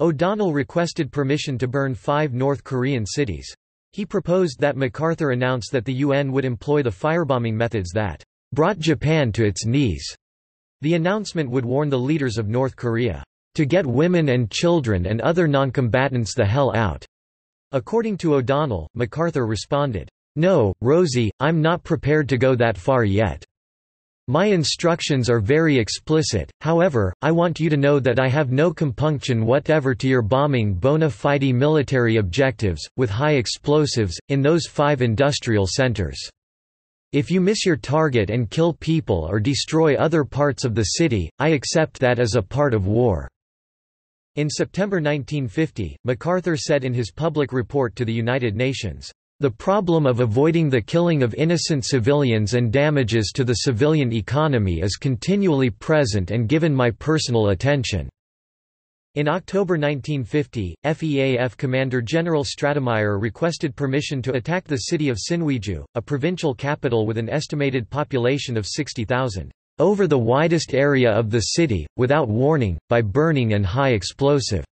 O'Donnell requested permission to burn five North Korean cities. He proposed that MacArthur announce that the UN would employ the firebombing methods that brought Japan to its knees. The announcement would warn the leaders of North Korea to get women and children and other noncombatants the hell out." According to O'Donnell, MacArthur responded, No, Rosie, I'm not prepared to go that far yet. My instructions are very explicit, however, I want you to know that I have no compunction whatever to your bombing bona fide military objectives, with high explosives, in those five industrial centers. If you miss your target and kill people or destroy other parts of the city, I accept that as a part of war. In September 1950, MacArthur said in his public report to the United Nations, "...the problem of avoiding the killing of innocent civilians and damages to the civilian economy is continually present and given my personal attention." In October 1950, FEAF Commander General Stratemeyer requested permission to attack the city of Sinuiju, a provincial capital with an estimated population of 60,000 over the widest area of the city, without warning, by burning and high explosive."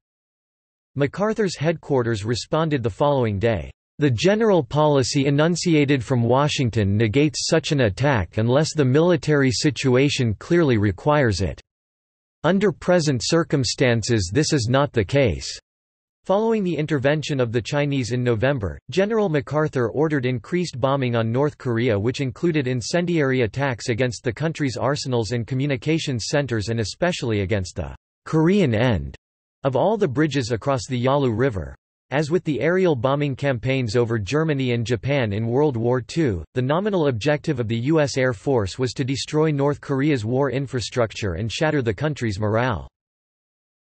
MacArthur's headquarters responded the following day. The general policy enunciated from Washington negates such an attack unless the military situation clearly requires it. Under present circumstances this is not the case. Following the intervention of the Chinese in November, General MacArthur ordered increased bombing on North Korea which included incendiary attacks against the country's arsenals and communications centers and especially against the Korean end of all the bridges across the Yalu River. As with the aerial bombing campaigns over Germany and Japan in World War II, the nominal objective of the U.S. Air Force was to destroy North Korea's war infrastructure and shatter the country's morale.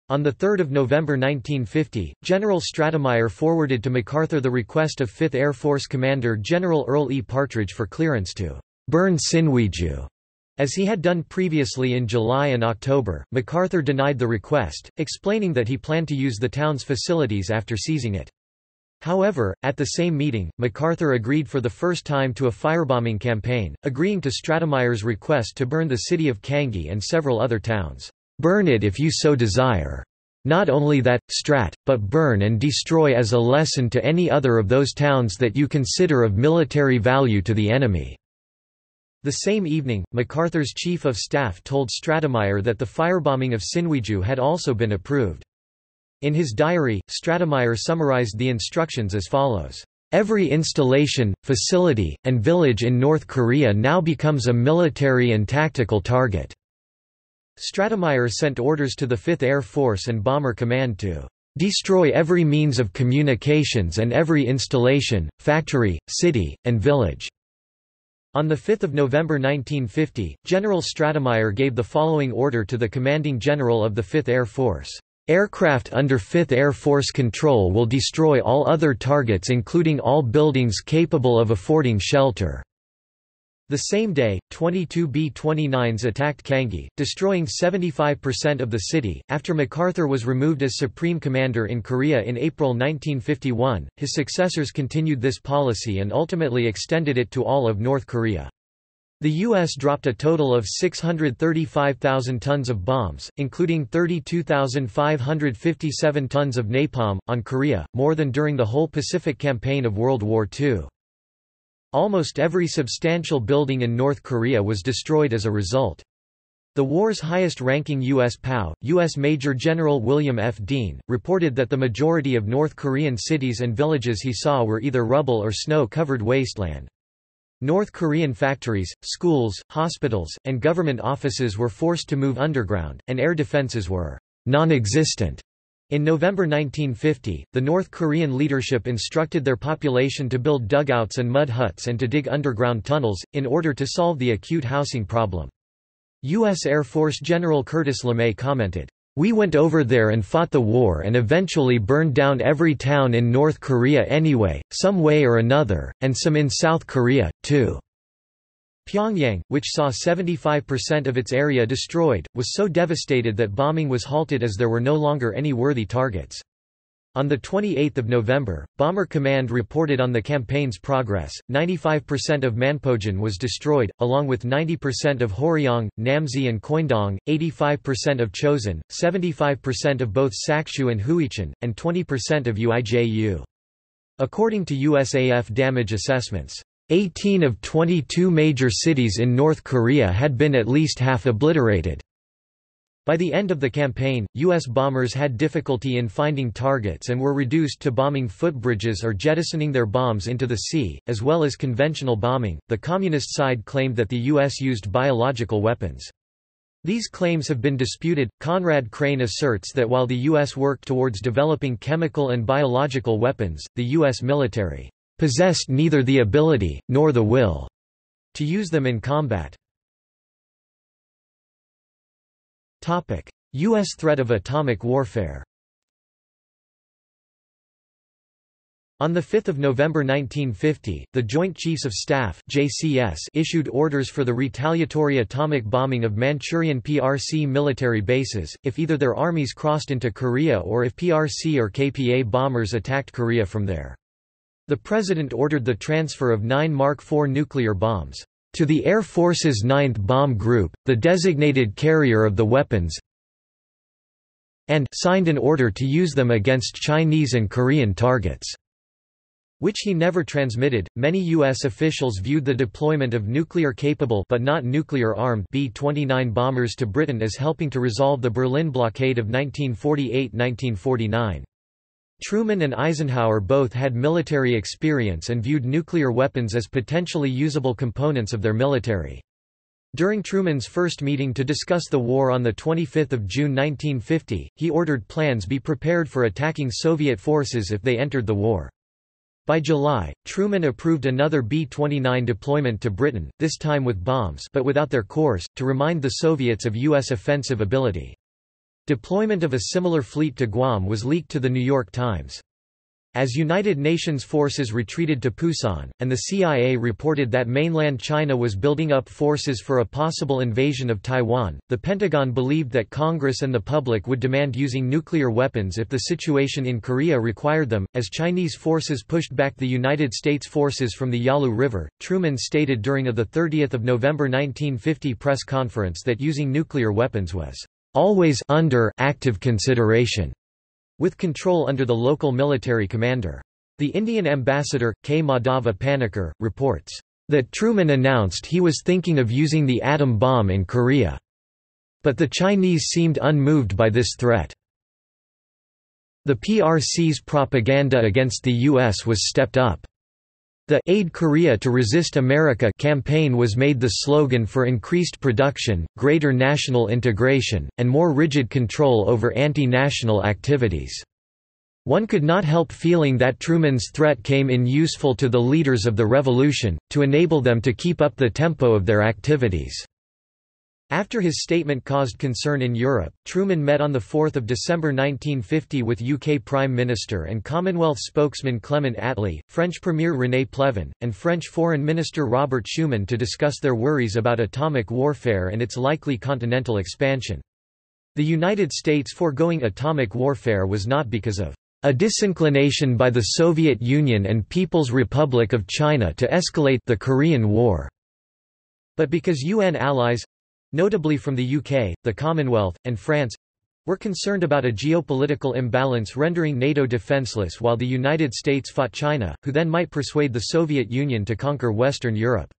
On 3 November 1950, General Stratemeyer forwarded to MacArthur the request of 5th Air Force Commander General Earl E. Partridge for clearance to burn Sinuiju. As he had done previously in July and October, MacArthur denied the request, explaining that he planned to use the town's facilities after seizing it. However, at the same meeting, MacArthur agreed for the first time to a firebombing campaign, agreeing to Stratemeyer's request to burn the city of Kanggye and several other towns. Burn it if you so desire. Not only that, strat, but burn and destroy as a lesson to any other of those towns that you consider of military value to the enemy." The same evening, MacArthur's chief of staff told Stratemeyer that the firebombing of Sinuiju had also been approved. In his diary, Stratemeyer summarized the instructions as follows. Every installation, facility, and village in North Korea now becomes a military and tactical target. Stratemeyer sent orders to the 5th Air Force and Bomber Command to destroy every means of communications and every installation, factory, city, and village." On 5 November 1950, General Stratemeyer gave the following order to the commanding general of the 5th Air Force. Aircraft under 5th Air Force control will destroy all other targets including all buildings capable of affording shelter." The same day, 22 B-29s attacked Kanggye, destroying 75% of the city. After MacArthur was removed as Supreme Commander in Korea in April 1951, his successors continued this policy and ultimately extended it to all of North Korea. The U.S. dropped a total of 635,000 tons of bombs, including 32,557 tons of napalm, on Korea, more than during the whole Pacific Campaign of World War II. Almost every substantial building in North Korea was destroyed as a result. The war's highest-ranking U.S. POW, U.S. Major General William F. Dean, reported that the majority of North Korean cities and villages he saw were either rubble or snow-covered wasteland. North Korean factories, schools, hospitals, and government offices were forced to move underground, and air defenses were non-existent. In November 1950, the North Korean leadership instructed their population to build dugouts and mud huts and to dig underground tunnels, in order to solve the acute housing problem. U.S. Air Force General Curtis LeMay commented, "...we went over there and fought the war and eventually burned down every town in North Korea anyway, some way or another, and some in South Korea, too." Pyongyang, which saw 75% of its area destroyed, was so devastated that bombing was halted as there were no longer any worthy targets. On 28 November, Bomber Command reported on the campaign's progress, 95% of Manpocheon was destroyed, along with 90% of Hoeryong, Namsi and Koindong, 85% of Chosin, 75% of both Sakchu and Huichon, and 20% of Uiju. According to USAF damage assessments, 18 of 22 major cities in North Korea had been at least half obliterated. By the end of the campaign, U.S. bombers had difficulty in finding targets and were reduced to bombing footbridges or jettisoning their bombs into the sea, as well as conventional bombing. The Communist side claimed that the U.S. used biological weapons. These claims have been disputed. Conrad Crane asserts that while the U.S. worked towards developing chemical and biological weapons, the U.S. military possessed neither the ability, nor the will to use them in combat. U.S. threat of atomic warfare On 5 November 1950, the Joint Chiefs of Staff JCS issued orders for the retaliatory atomic bombing of Manchurian PRC military bases, if either their armies crossed into Korea or if PRC or KPA bombers attacked Korea from there. The President ordered the transfer of nine Mark IV nuclear bombs to the Air Force's 9th Bomb Group, the designated carrier of the weapons, and signed an order to use them against Chinese and Korean targets which he never transmitted. Many U.S. officials viewed the deployment of nuclear-capable but not nuclear-armed B-29 bombers to Britain as helping to resolve the Berlin blockade of 1948–1949. Truman and Eisenhower both had military experience and viewed nuclear weapons as potentially usable components of their military. During Truman's first meeting to discuss the war on 25 June 1950, he ordered plans be prepared for attacking Soviet forces if they entered the war. By July, Truman approved another B-29 deployment to Britain, this time with bombs but without their cores, to remind the Soviets of U.S. offensive ability. Deployment of a similar fleet to Guam was leaked to The New York Times. As United Nations forces retreated to Pusan, and the CIA reported that mainland China was building up forces for a possible invasion of Taiwan, the Pentagon believed that Congress and the public would demand using nuclear weapons if the situation in Korea required them. As Chinese forces pushed back the United States forces from the Yalu River, Truman stated during a 30 November 1950 press conference that using nuclear weapons was always under active consideration, with control under the local military commander. The Indian ambassador, K. Madhava Panikkar, reports that Truman announced he was thinking of using the atom bomb in Korea. But the Chinese seemed unmoved by this threat. The PRC's propaganda against the U.S. was stepped up. The Aid Korea to Resist America campaign was made the slogan for increased production, greater national integration, and more rigid control over anti-national activities. One could not help feeling that Truman's threat came in useful to the leaders of the revolution, to enable them to keep up the tempo of their activities. After his statement caused concern in Europe, Truman met on 4 December 1950 with UK Prime Minister and Commonwealth spokesman Clement Attlee, French Premier René Pleven, and French Foreign Minister Robert Schuman to discuss their worries about atomic warfare and its likely continental expansion. The United States foregoing atomic warfare was not because of a disinclination by the Soviet Union and People's Republic of China to escalate the Korean War, but because UN allies, notably from the UK, the Commonwealth, and France, were concerned about a geopolitical imbalance rendering NATO defenseless while the United States fought China, who then might persuade the Soviet Union to conquer Western Europe.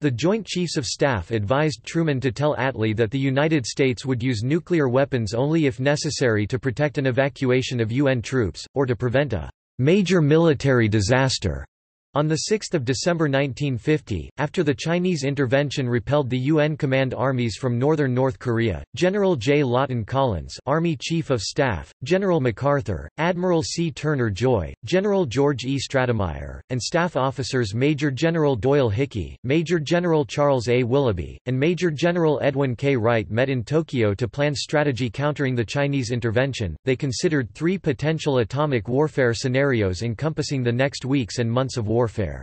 The Joint Chiefs of Staff advised Truman to tell Attlee that the United States would use nuclear weapons only if necessary to protect an evacuation of UN troops, or to prevent a major military disaster. On 6 December 1950, after the Chinese intervention repelled the UN command armies from northern North Korea, General J. Lawton Collins Army Chief of Staff, General MacArthur, Admiral C. Turner Joy, General George E. Stratemeyer, and staff officers Major General Doyle Hickey, Major General Charles A. Willoughby, and Major General Edwin K. Wright met in Tokyo to plan strategy countering the Chinese intervention. They considered three potential atomic warfare scenarios encompassing the next weeks and months of war warfare.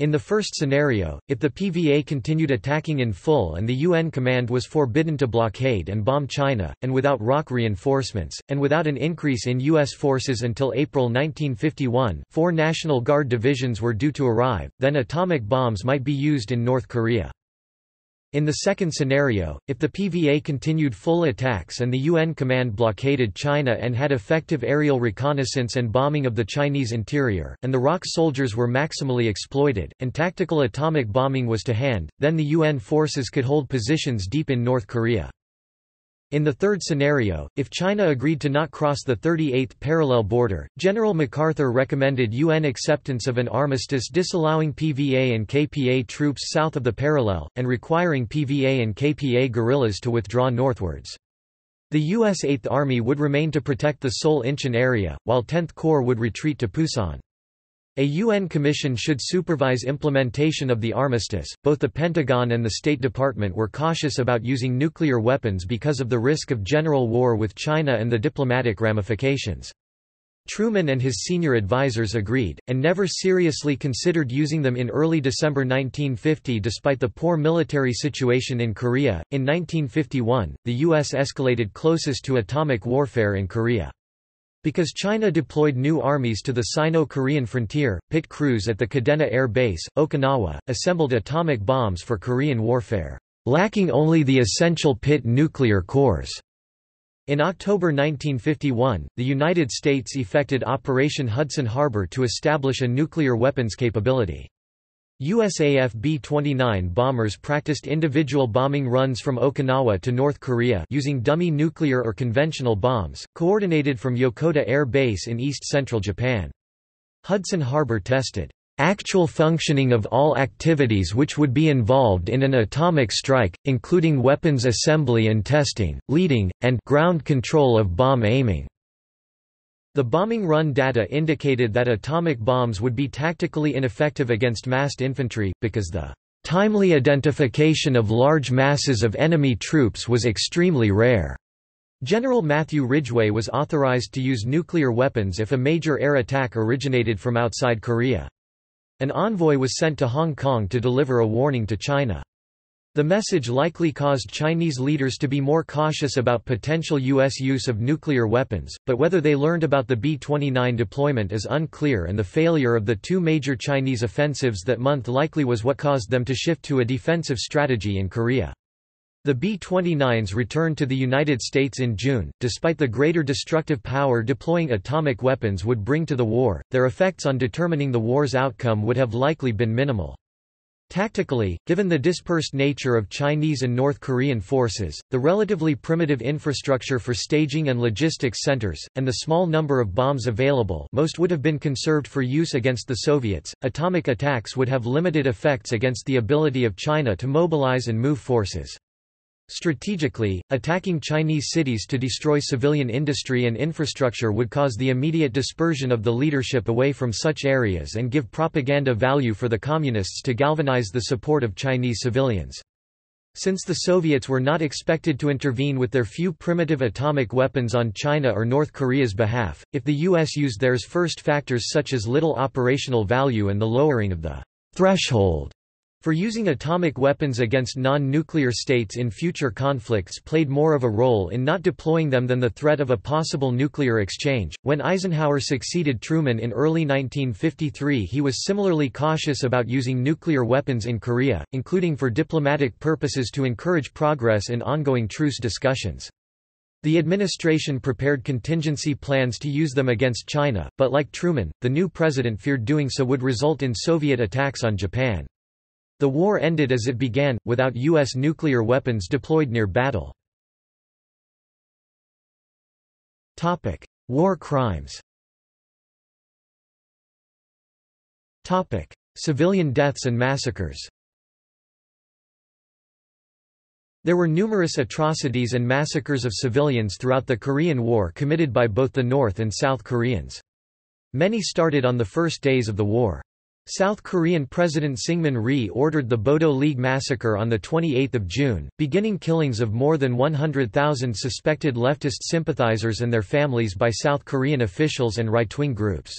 In the first scenario, if the PVA continued attacking in full and the UN command was forbidden to blockade and bomb China, and without ROK reinforcements, and without an increase in U.S. forces until April 1951 four National Guard divisions were due to arrive, then atomic bombs might be used in North Korea. In the second scenario, if the PVA continued full attacks and the UN command blockaded China and had effective aerial reconnaissance and bombing of the Chinese interior, and the ROK soldiers were maximally exploited, and tactical atomic bombing was to hand, then the UN forces could hold positions deep in North Korea. In the third scenario, if China agreed to not cross the 38th parallel border, General MacArthur recommended UN acceptance of an armistice disallowing PVA and KPA troops south of the parallel, and requiring PVA and KPA guerrillas to withdraw northwards. The U.S. Eighth Army would remain to protect the Seoul Incheon area, while 10th Corps would retreat to Pusan. A UN commission should supervise implementation of the armistice. Both the Pentagon and the State Department were cautious about using nuclear weapons because of the risk of general war with China and the diplomatic ramifications. Truman and his senior advisers agreed, and never seriously considered using them in early December 1950 despite the poor military situation in Korea. In 1951, the U.S. escalated closest to atomic warfare in Korea. Because China deployed new armies to the Sino-Korean frontier, pit crews at the Kadena Air Base, Okinawa, assembled atomic bombs for Korean warfare, lacking only the essential pit nuclear cores. In October 1951, the United States effected Operation Hudson Harbor to establish a nuclear weapons capability. USAF B-29 bombers practiced individual bombing runs from Okinawa to North Korea using dummy nuclear or conventional bombs, coordinated from Yokota Air Base in east-central Japan. Hudson Harbor tested actual functioning of all activities which would be involved in an atomic strike, including weapons assembly and testing, leading, and ground control of bomb aiming. The bombing run data indicated that atomic bombs would be tactically ineffective against massed infantry, because the timely identification of large masses of enemy troops was extremely rare. General Matthew Ridgway was authorized to use nuclear weapons if a major air attack originated from outside Korea. An envoy was sent to Hong Kong to deliver a warning to China. The message likely caused Chinese leaders to be more cautious about potential U.S. use of nuclear weapons, but whether they learned about the B-29 deployment is unclear and the failure of the two major Chinese offensives that month likely was what caused them to shift to a defensive strategy in Korea. The B-29s returned to the United States in June. Despite the greater destructive power deploying atomic weapons would bring to the war, their effects on determining the war's outcome would have likely been minimal. Tactically, given the dispersed nature of Chinese and North Korean forces, the relatively primitive infrastructure for staging and logistics centers, and the small number of bombs available most would have been conserved for use against the Soviets, atomic attacks would have limited effects against the ability of China to mobilize and move forces. Strategically, attacking Chinese cities to destroy civilian industry and infrastructure would cause the immediate dispersion of the leadership away from such areas and give propaganda value for the Communists to galvanize the support of Chinese civilians. Since the Soviets were not expected to intervene with their few primitive atomic weapons on China or North Korea's behalf, if the U.S. used theirs first factors such as little operational value and the lowering of the threshold for using atomic weapons against non-nuclear states in future conflicts played more of a role in not deploying them than the threat of a possible nuclear exchange. When Eisenhower succeeded Truman in early 1953 he was similarly cautious about using nuclear weapons in Korea, including for diplomatic purposes to encourage progress in ongoing truce discussions. The administration prepared contingency plans to use them against China, but like Truman, the new president feared doing so would result in Soviet attacks on Japan. The war ended as it began, without U.S. nuclear weapons deployed near battle. War crimes Civilian deaths and massacres There were numerous atrocities and massacres of civilians throughout the Korean War committed by both the North and South Koreans. Many started on the first days of the war. South Korean President Syngman Rhee ordered the Bodo League massacre on 28 June, beginning killings of more than 100,000 suspected leftist sympathizers and their families by South Korean officials and right-wing groups.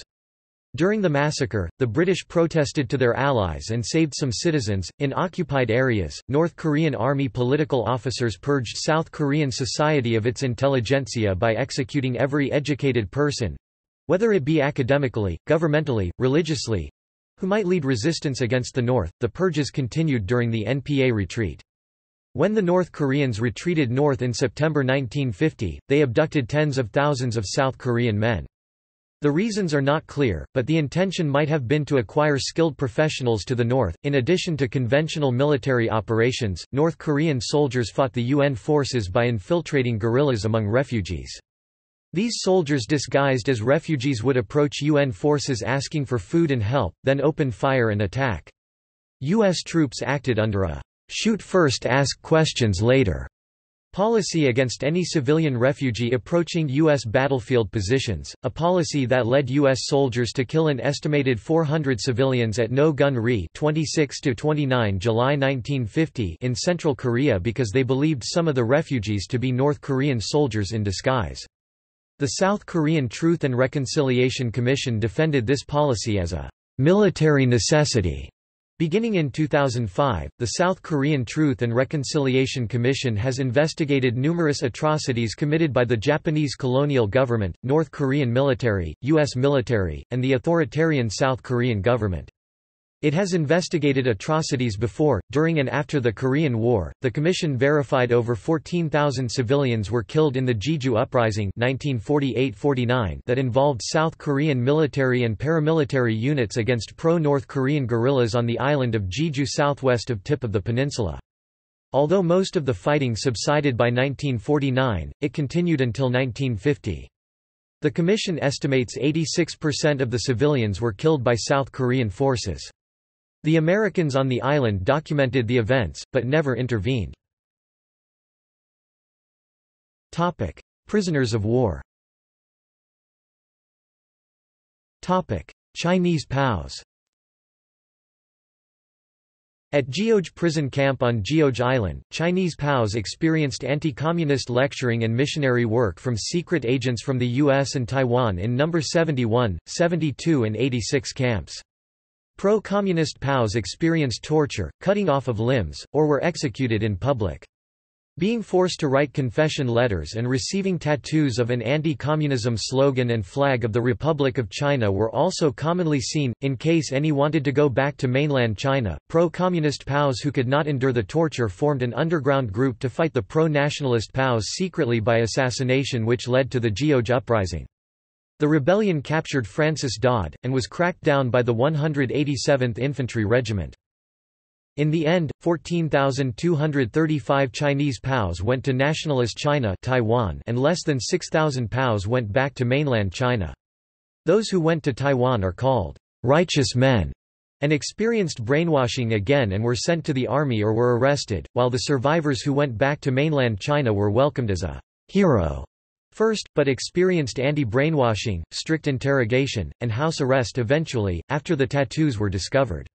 During the massacre, the British protested to their allies and saved some citizens. In occupied areas, North Korean army political officers purged South Korean society of its intelligentsia by executing every educated person whether it be academically, governmentally, religiously, who might lead resistance against the North. The purges continued during the NPA retreat. When the North Koreans retreated north in September 1950, they abducted tens of thousands of South Korean men. The reasons are not clear, but the intention might have been to acquire skilled professionals to the north. In addition to conventional military operations, North Korean soldiers fought the UN forces by infiltrating guerrillas among refugees. These soldiers disguised as refugees would approach UN forces asking for food and help, then open fire and attack. U.S. troops acted under a shoot first ask questions later policy against any civilian refugee approaching U.S. battlefield positions, a policy that led U.S. soldiers to kill an estimated 400 civilians at No Gun Ri 26–29 July 1950 in Central Korea because they believed some of the refugees to be North Korean soldiers in disguise. The South Korean Truth and Reconciliation Commission defended this policy as a military necessity. Beginning in 2005, the South Korean Truth and Reconciliation Commission has investigated numerous atrocities committed by the Japanese colonial government, North Korean military, U.S. military, and the authoritarian South Korean government. It has investigated atrocities before, during and after the Korean War. The commission verified over 14,000 civilians were killed in the Jeju Uprising 1948-49 that involved South Korean military and paramilitary units against pro-North Korean guerrillas on the island of Jeju southwest of tip of the peninsula. Although most of the fighting subsided by 1949, it continued until 1950. The commission estimates 86% of the civilians were killed by South Korean forces. The Americans on the island documented the events, but never intervened. Topic. Prisoners of war Topic. Chinese POWs At Geoje prison camp on Geoje Island, Chinese POWs experienced anti-communist lecturing and missionary work from secret agents from the U.S. and Taiwan in No. 71, 72 and 86 camps. Pro-communist POWs experienced torture, cutting off of limbs, or were executed in public. Being forced to write confession letters and receiving tattoos of an anti-communism slogan and flag of the Republic of China were also commonly seen, in case any wanted to go back to mainland China. Pro-communist POWs who could not endure the torture formed an underground group to fight the pro-nationalist POWs secretly by assassination which led to the Geoje uprising. The rebellion captured Francis Dodd, and was cracked down by the 187th Infantry Regiment. In the end, 14,235 Chinese POWs went to nationalist China Taiwan and less than 6,000 POWs went back to mainland China. Those who went to Taiwan are called righteous men and experienced brainwashing again and were sent to the army or were arrested, while the survivors who went back to mainland China were welcomed as a hero First, but experienced anti-brainwashing, strict interrogation, and house arrest eventually, after the tattoos were discovered.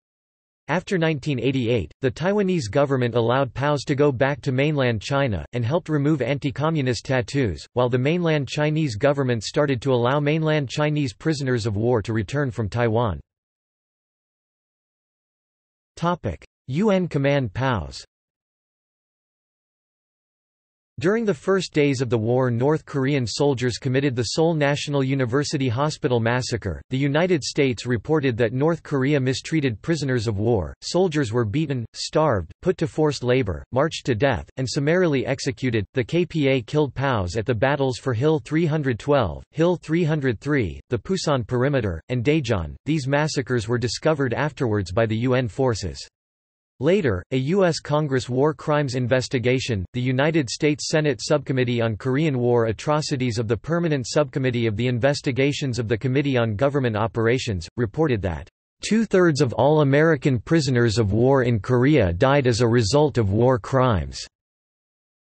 After 1988, the Taiwanese government allowed POWs to go back to mainland China, and helped remove anti-communist tattoos, while the mainland Chinese government started to allow mainland Chinese prisoners of war to return from Taiwan. UN Command POWs during the first days of the war North Korean soldiers committed the Seoul National University Hospital massacre. The United States reported that North Korea mistreated prisoners of war, soldiers were beaten, starved, put to forced labor, marched to death, and summarily executed. The KPA killed POWs at the battles for Hill 312, Hill 303, the Pusan Perimeter, and Daejeon. These massacres were discovered afterwards by the UN forces. Later, a U.S. Congress War Crimes Investigation, the United States Senate Subcommittee on Korean War Atrocities of the Permanent Subcommittee of the Investigations of the Committee on Government Operations, reported that, Two-thirds of all American prisoners of war in Korea died as a result of war crimes."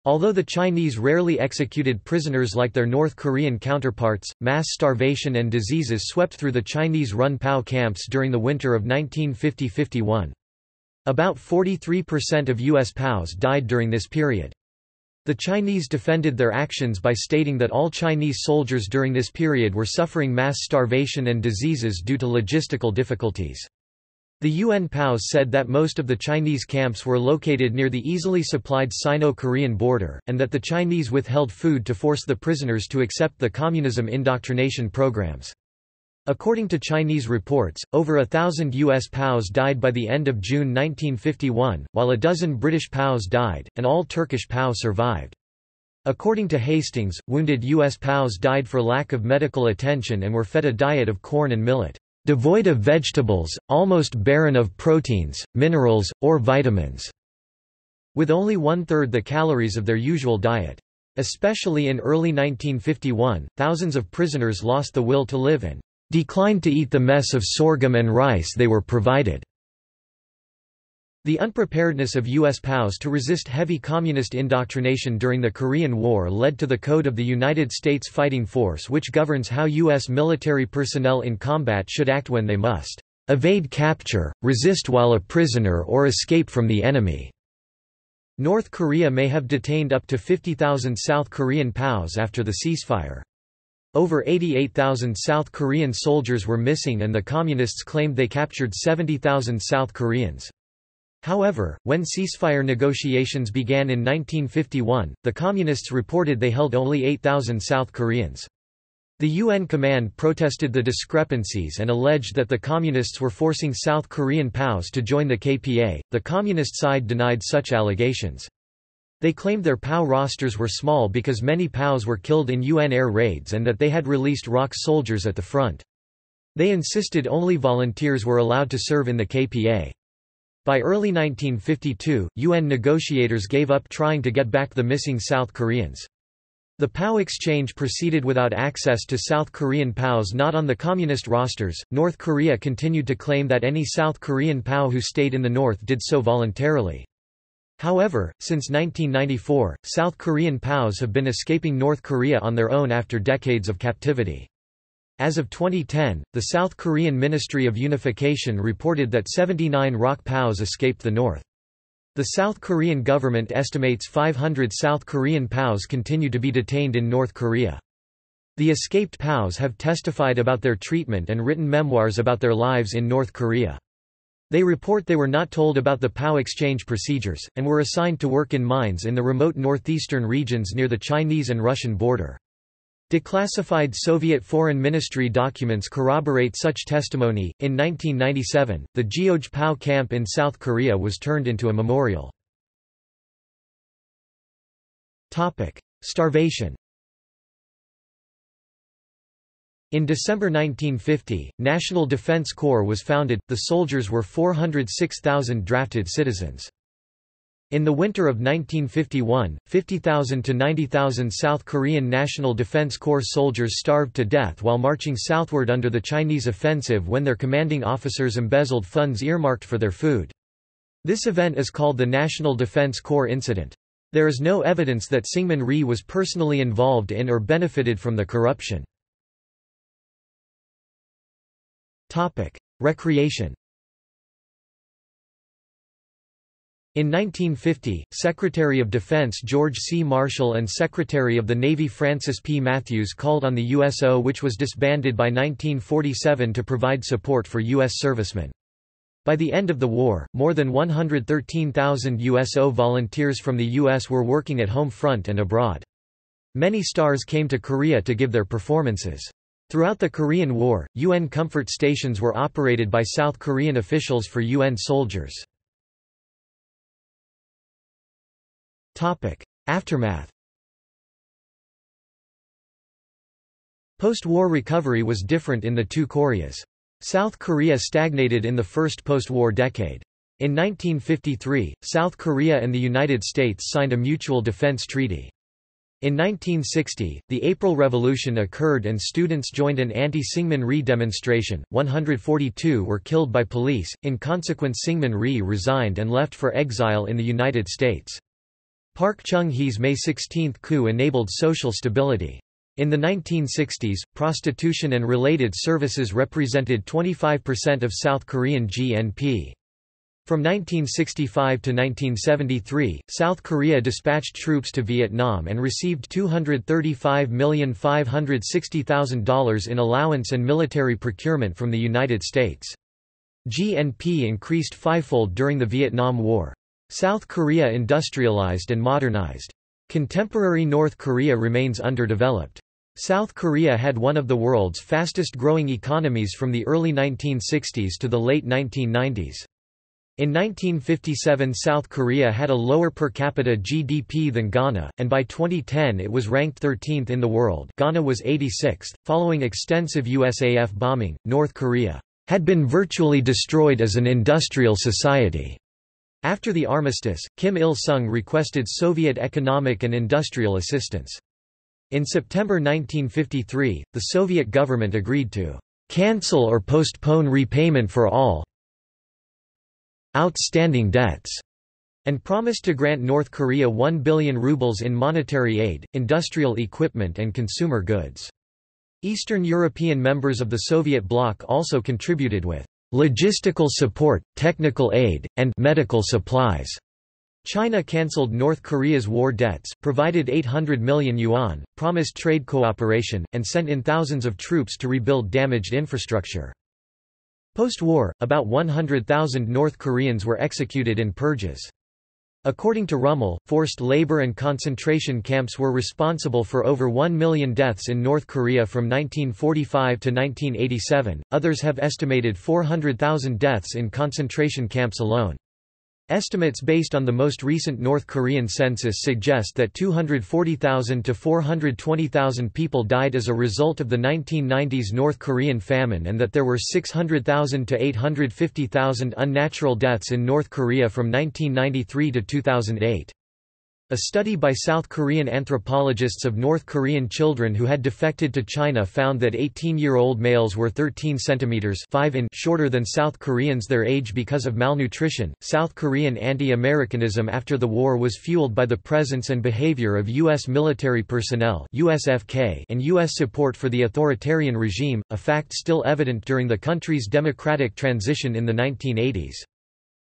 Although the Chinese rarely executed prisoners like their North Korean counterparts, mass starvation and diseases swept through the Chinese-run POW camps during the winter of 1950–51. About 43% of U.S. POWs died during this period. The Chinese defended their actions by stating that all Chinese soldiers during this period were suffering mass starvation and diseases due to logistical difficulties. The UN POWs said that most of the Chinese camps were located near the easily supplied Sino-Korean border, and that the Chinese withheld food to force the prisoners to accept the communism indoctrination programs. According to Chinese reports, over a thousand U.S. POWs died by the end of June 1951, while a dozen British POWs died, and all Turkish POW survived. According to Hastings, wounded U.S. POWs died for lack of medical attention and were fed a diet of corn and millet, devoid of vegetables, almost barren of proteins, minerals, or vitamins, with only one-third the calories of their usual diet. Especially in early 1951, thousands of prisoners lost the will to live and declined to eat the mess of sorghum and rice they were provided. The unpreparedness of U.S. POWs to resist heavy communist indoctrination during the Korean War led to the Code of the United States Fighting Force which governs how U.S. military personnel in combat should act when they must evade capture, resist while a prisoner or escape from the enemy. North Korea may have detained up to 50,000 South Korean POWs after the ceasefire. Over 88,000 South Korean soldiers were missing and the Communists claimed they captured 70,000 South Koreans. However, when ceasefire negotiations began in 1951, the Communists reported they held only 8,000 South Koreans. The UN command protested the discrepancies and alleged that the Communists were forcing South Korean POWs to join the KPA. The Communist side denied such allegations. They claimed their POW rosters were small because many POWs were killed in UN air raids and that they had released ROK soldiers at the front. They insisted only volunteers were allowed to serve in the KPA. By early 1952, UN negotiators gave up trying to get back the missing South Koreans. The POW exchange proceeded without access to South Korean POWs not on the communist rosters. North Korea continued to claim that any South Korean POW who stayed in the north did so voluntarily. However, since 1994, South Korean POWs have been escaping North Korea on their own after decades of captivity. As of 2010, the South Korean Ministry of Unification reported that 79 ROK POWs escaped the north. The South Korean government estimates 500 South Korean POWs continue to be detained in North Korea. The escaped POWs have testified about their treatment and written memoirs about their lives in North Korea. They report they were not told about the POW exchange procedures, and were assigned to work in mines in the remote northeastern regions near the Chinese and Russian border. Declassified Soviet Foreign Ministry documents corroborate such testimony. In 1997, the Geoje POW camp in South Korea was turned into a memorial. Topic: Starvation. In December 1950, National Defense Corps was founded, the soldiers were 406,000 drafted citizens. In the winter of 1951, 50,000 to 90,000 South Korean National Defense Corps soldiers starved to death while marching southward under the Chinese offensive when their commanding officers embezzled funds earmarked for their food. This event is called the National Defense Corps Incident. There is no evidence that Syngman Rhee was personally involved in or benefited from the corruption. Topic: Recreation. In 1950, Secretary of Defense George C. Marshall and Secretary of the Navy Francis P. Matthews called on the USO which was disbanded by 1947 to provide support for U.S. servicemen. By the end of the war, more than 113,000 USO volunteers from the U.S. were working at home front and abroad. Many stars came to Korea to give their performances. Throughout the Korean War, UN comfort stations were operated by South Korean officials for UN soldiers. Aftermath Post-war recovery was different in the two Koreas. South Korea stagnated in the first post-war decade. In 1953, South Korea and the United States signed a mutual defense treaty. In 1960, the April Revolution occurred and students joined an anti-Syngman Rhee demonstration. 142 were killed by police. In consequence, Syngman Rhee resigned and left for exile in the United States. Park Chung-hee's May 16 coup enabled social stability. In the 1960s, prostitution and related services represented 25% of South Korean GNP. From 1965 to 1973, South Korea dispatched troops to Vietnam and received $235,560,000 in allowance and military procurement from the United States. GNP increased fivefold during the Vietnam War. South Korea industrialized and modernized. Contemporary North Korea remains underdeveloped. South Korea had one of the world's fastest-growing economies from the early 1960s to the late 1990s. In 1957 South Korea had a lower per capita GDP than Ghana, and by 2010 it was ranked 13th in the world Ghana was 86th. Following extensive USAF bombing, North Korea had been virtually destroyed as an industrial society. After the armistice, Kim Il-sung requested Soviet economic and industrial assistance. In September 1953, the Soviet government agreed to cancel or postpone repayment for all outstanding debts and promised to grant North Korea 1 billion rubles in monetary aid, industrial equipment and consumer goods. Eastern European members of the Soviet bloc also contributed with logistical support, technical aid, and medical supplies. China cancelled North Korea's war debts, provided 800 million yuan, promised trade cooperation, and sent in thousands of troops to rebuild damaged infrastructure. Post-war, about 100,000 North Koreans were executed in purges. According to Rummel, forced labor and concentration camps were responsible for over 1 million deaths in North Korea from 1945 to 1987, others have estimated 400,000 deaths in concentration camps alone. Estimates based on the most recent North Korean census suggest that 240,000 to 420,000 people died as a result of the 1990s North Korean famine and that there were 600,000 to 850,000 unnatural deaths in North Korea from 1993 to 2008. A study by South Korean anthropologists of North Korean children who had defected to China found that 18-year-old males were 13 centimeters 5 in shorter than South Koreans their age because of malnutrition. South Korean anti-Americanism after the war was fueled by the presence and behavior of US military personnel, USFK, and US support for the authoritarian regime, a fact still evident during the country's democratic transition in the 1980s.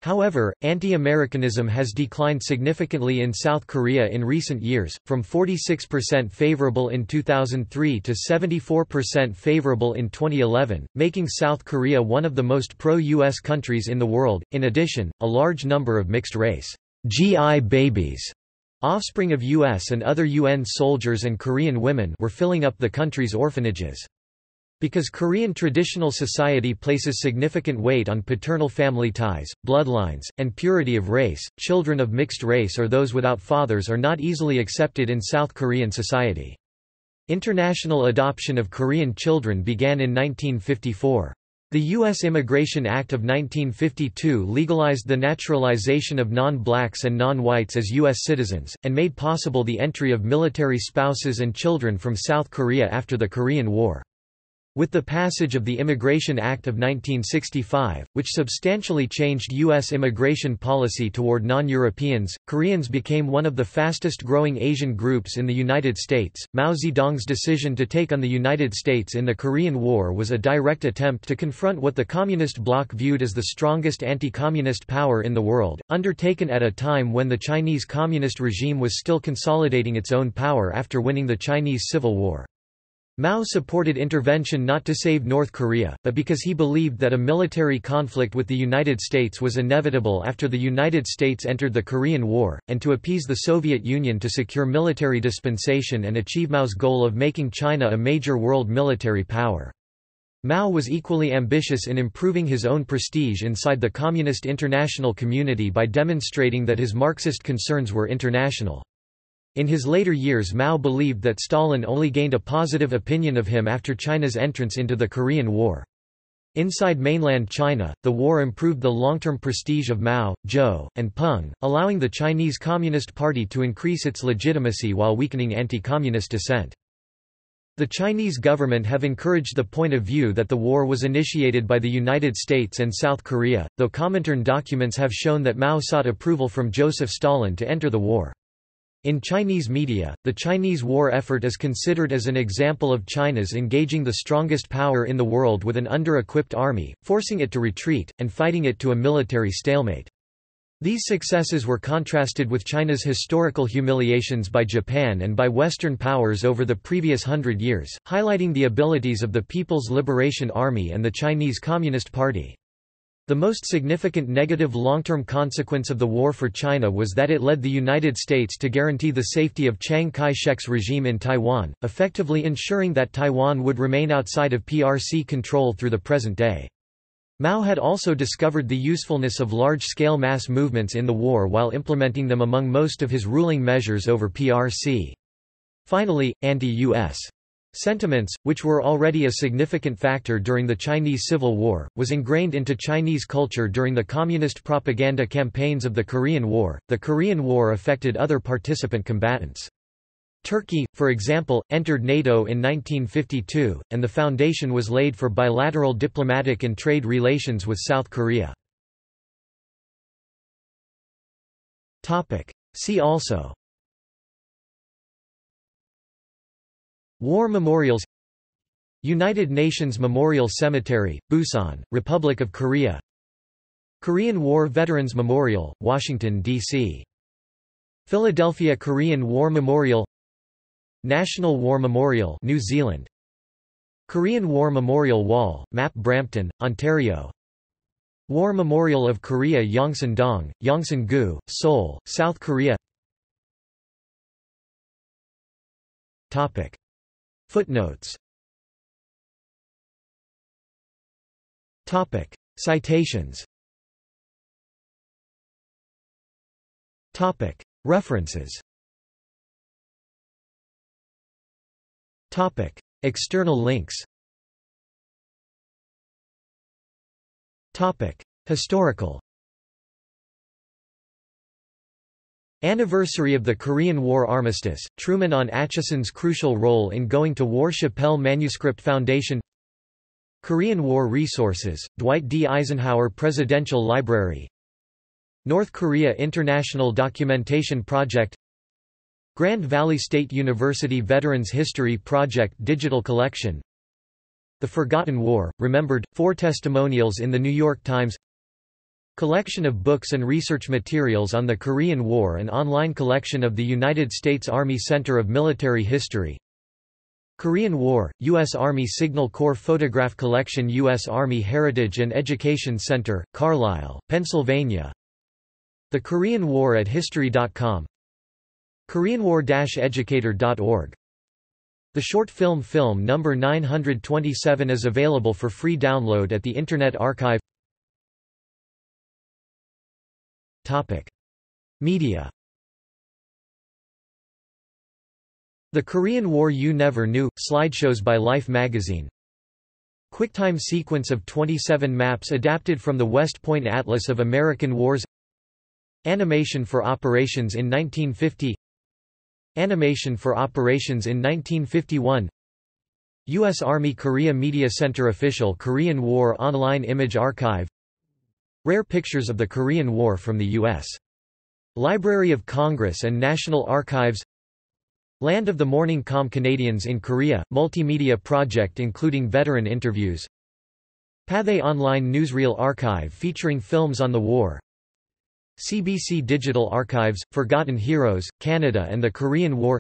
However, anti-Americanism has declined significantly in South Korea in recent years, from 46% favorable in 2003 to 74% favorable in 2011, making South Korea one of the most pro-US countries in the world. In addition, a large number of mixed-race GI babies, offspring of US and other UN soldiers and Korean women, were filling up the country's orphanages. Because Korean traditional society places significant weight on paternal family ties, bloodlines, and purity of race, children of mixed race or those without fathers are not easily accepted in South Korean society. International adoption of Korean children began in 1954. The U.S. Immigration Act of 1952 legalized the naturalization of non-blacks and non-whites as U.S. citizens, and made possible the entry of military spouses and children from South Korea after the Korean War. With the passage of the Immigration Act of 1965, which substantially changed U.S. immigration policy toward non-Europeans, Koreans became one of the fastest-growing Asian groups in the United States. Mao Zedong's decision to take on the United States in the Korean War was a direct attempt to confront what the Communist bloc viewed as the strongest anti-communist power in the world, undertaken at a time when the Chinese Communist regime was still consolidating its own power after winning the Chinese Civil War. Mao supported intervention not to save North Korea, but because he believed that a military conflict with the United States was inevitable after the United States entered the Korean War, and to appease the Soviet Union to secure military dispensation and achieve Mao's goal of making China a major world military power. Mao was equally ambitious in improving his own prestige inside the communist international community by demonstrating that his Marxist concerns were international. In his later years Mao believed that Stalin only gained a positive opinion of him after China's entrance into the Korean War. Inside mainland China, the war improved the long-term prestige of Mao, Zhou, and Peng, allowing the Chinese Communist Party to increase its legitimacy while weakening anti-communist dissent. The Chinese government have encouraged the point of view that the war was initiated by the United States and South Korea, though Comintern documents have shown that Mao sought approval from Joseph Stalin to enter the war. In Chinese media, the Chinese war effort is considered as an example of China's engaging the strongest power in the world with an under-equipped army, forcing it to retreat, and fighting it to a military stalemate. These successes were contrasted with China's historical humiliations by Japan and by Western powers over the previous hundred years, highlighting the abilities of the People's Liberation Army and the Chinese Communist Party. The most significant negative long-term consequence of the war for China was that it led the United States to guarantee the safety of Chiang Kai-shek's regime in Taiwan, effectively ensuring that Taiwan would remain outside of PRC control through the present day. Mao had also discovered the usefulness of large-scale mass movements in the war while implementing them among most of his ruling measures over PRC. Finally, anti-U.S. Sentiments, which were already a significant factor during the Chinese Civil War, was ingrained into Chinese culture during the communist propaganda campaigns of the Korean War. The Korean War affected other participant combatants. Turkey, for example, entered NATO in 1952, and the foundation was laid for bilateral diplomatic and trade relations with South Korea. See also War memorials United Nations Memorial Cemetery, Busan, Republic of Korea Korean War Veterans Memorial, Washington, D.C. Philadelphia Korean War Memorial National War Memorial New Zealand Korean War Memorial Wall, Map Brampton, Ontario War Memorial of Korea Yongsan-dong, Yongsan-gu, Seoul, South Korea Topic Footnotes Topic. Citations Topic. References Topic. External links Topic. Historical Anniversary of the Korean War Armistice, Truman on Acheson's crucial role in going to war Shapell Manuscript Foundation. Korean War Resources, Dwight D. Eisenhower Presidential Library. North Korea International Documentation Project. Grand Valley State University Veterans History Project Digital Collection. The Forgotten War, Remembered, four testimonials in The New York Times Collection of books and research materials on the Korean War and online collection of the United States Army Center of Military History Korean War, U.S. Army Signal Corps Photograph Collection U.S. Army Heritage and Education Center, Carlisle, Pennsylvania The Korean War at History.com KoreanWar-Educator.org The short film Film No. 927 is available for free download at the Internet Archive Topic. Media. The Korean War You Never Knew, slideshows by Life magazine. QuickTime sequence of 27 maps adapted from the West Point Atlas of American Wars. Animation for operations in 1950 Animation for operations in 1951 U.S. Army Korea Media Center Official Korean War Online Image Archive Rare pictures of the Korean War from the U.S. Library of Congress and National Archives. Land of the Morning Calm Canadians in Korea, multimedia project including veteran interviews. Pathé Online Newsreel Archive featuring films on the war. CBC Digital Archives, Forgotten Heroes, Canada and the Korean War.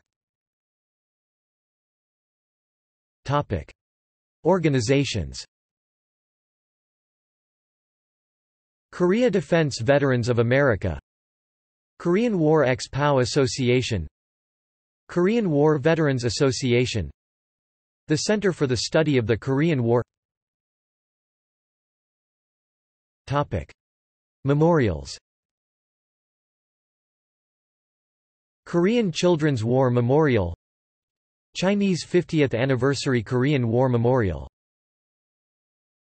Topic. Organizations Korea Defense Veterans of America. Korean War Ex-POW Association. Korean War Veterans Association. The Center for the Study of the Korean War. Topic. Memorials. Korean Children's War Memorial. Chinese 50th Anniversary Korean War Memorial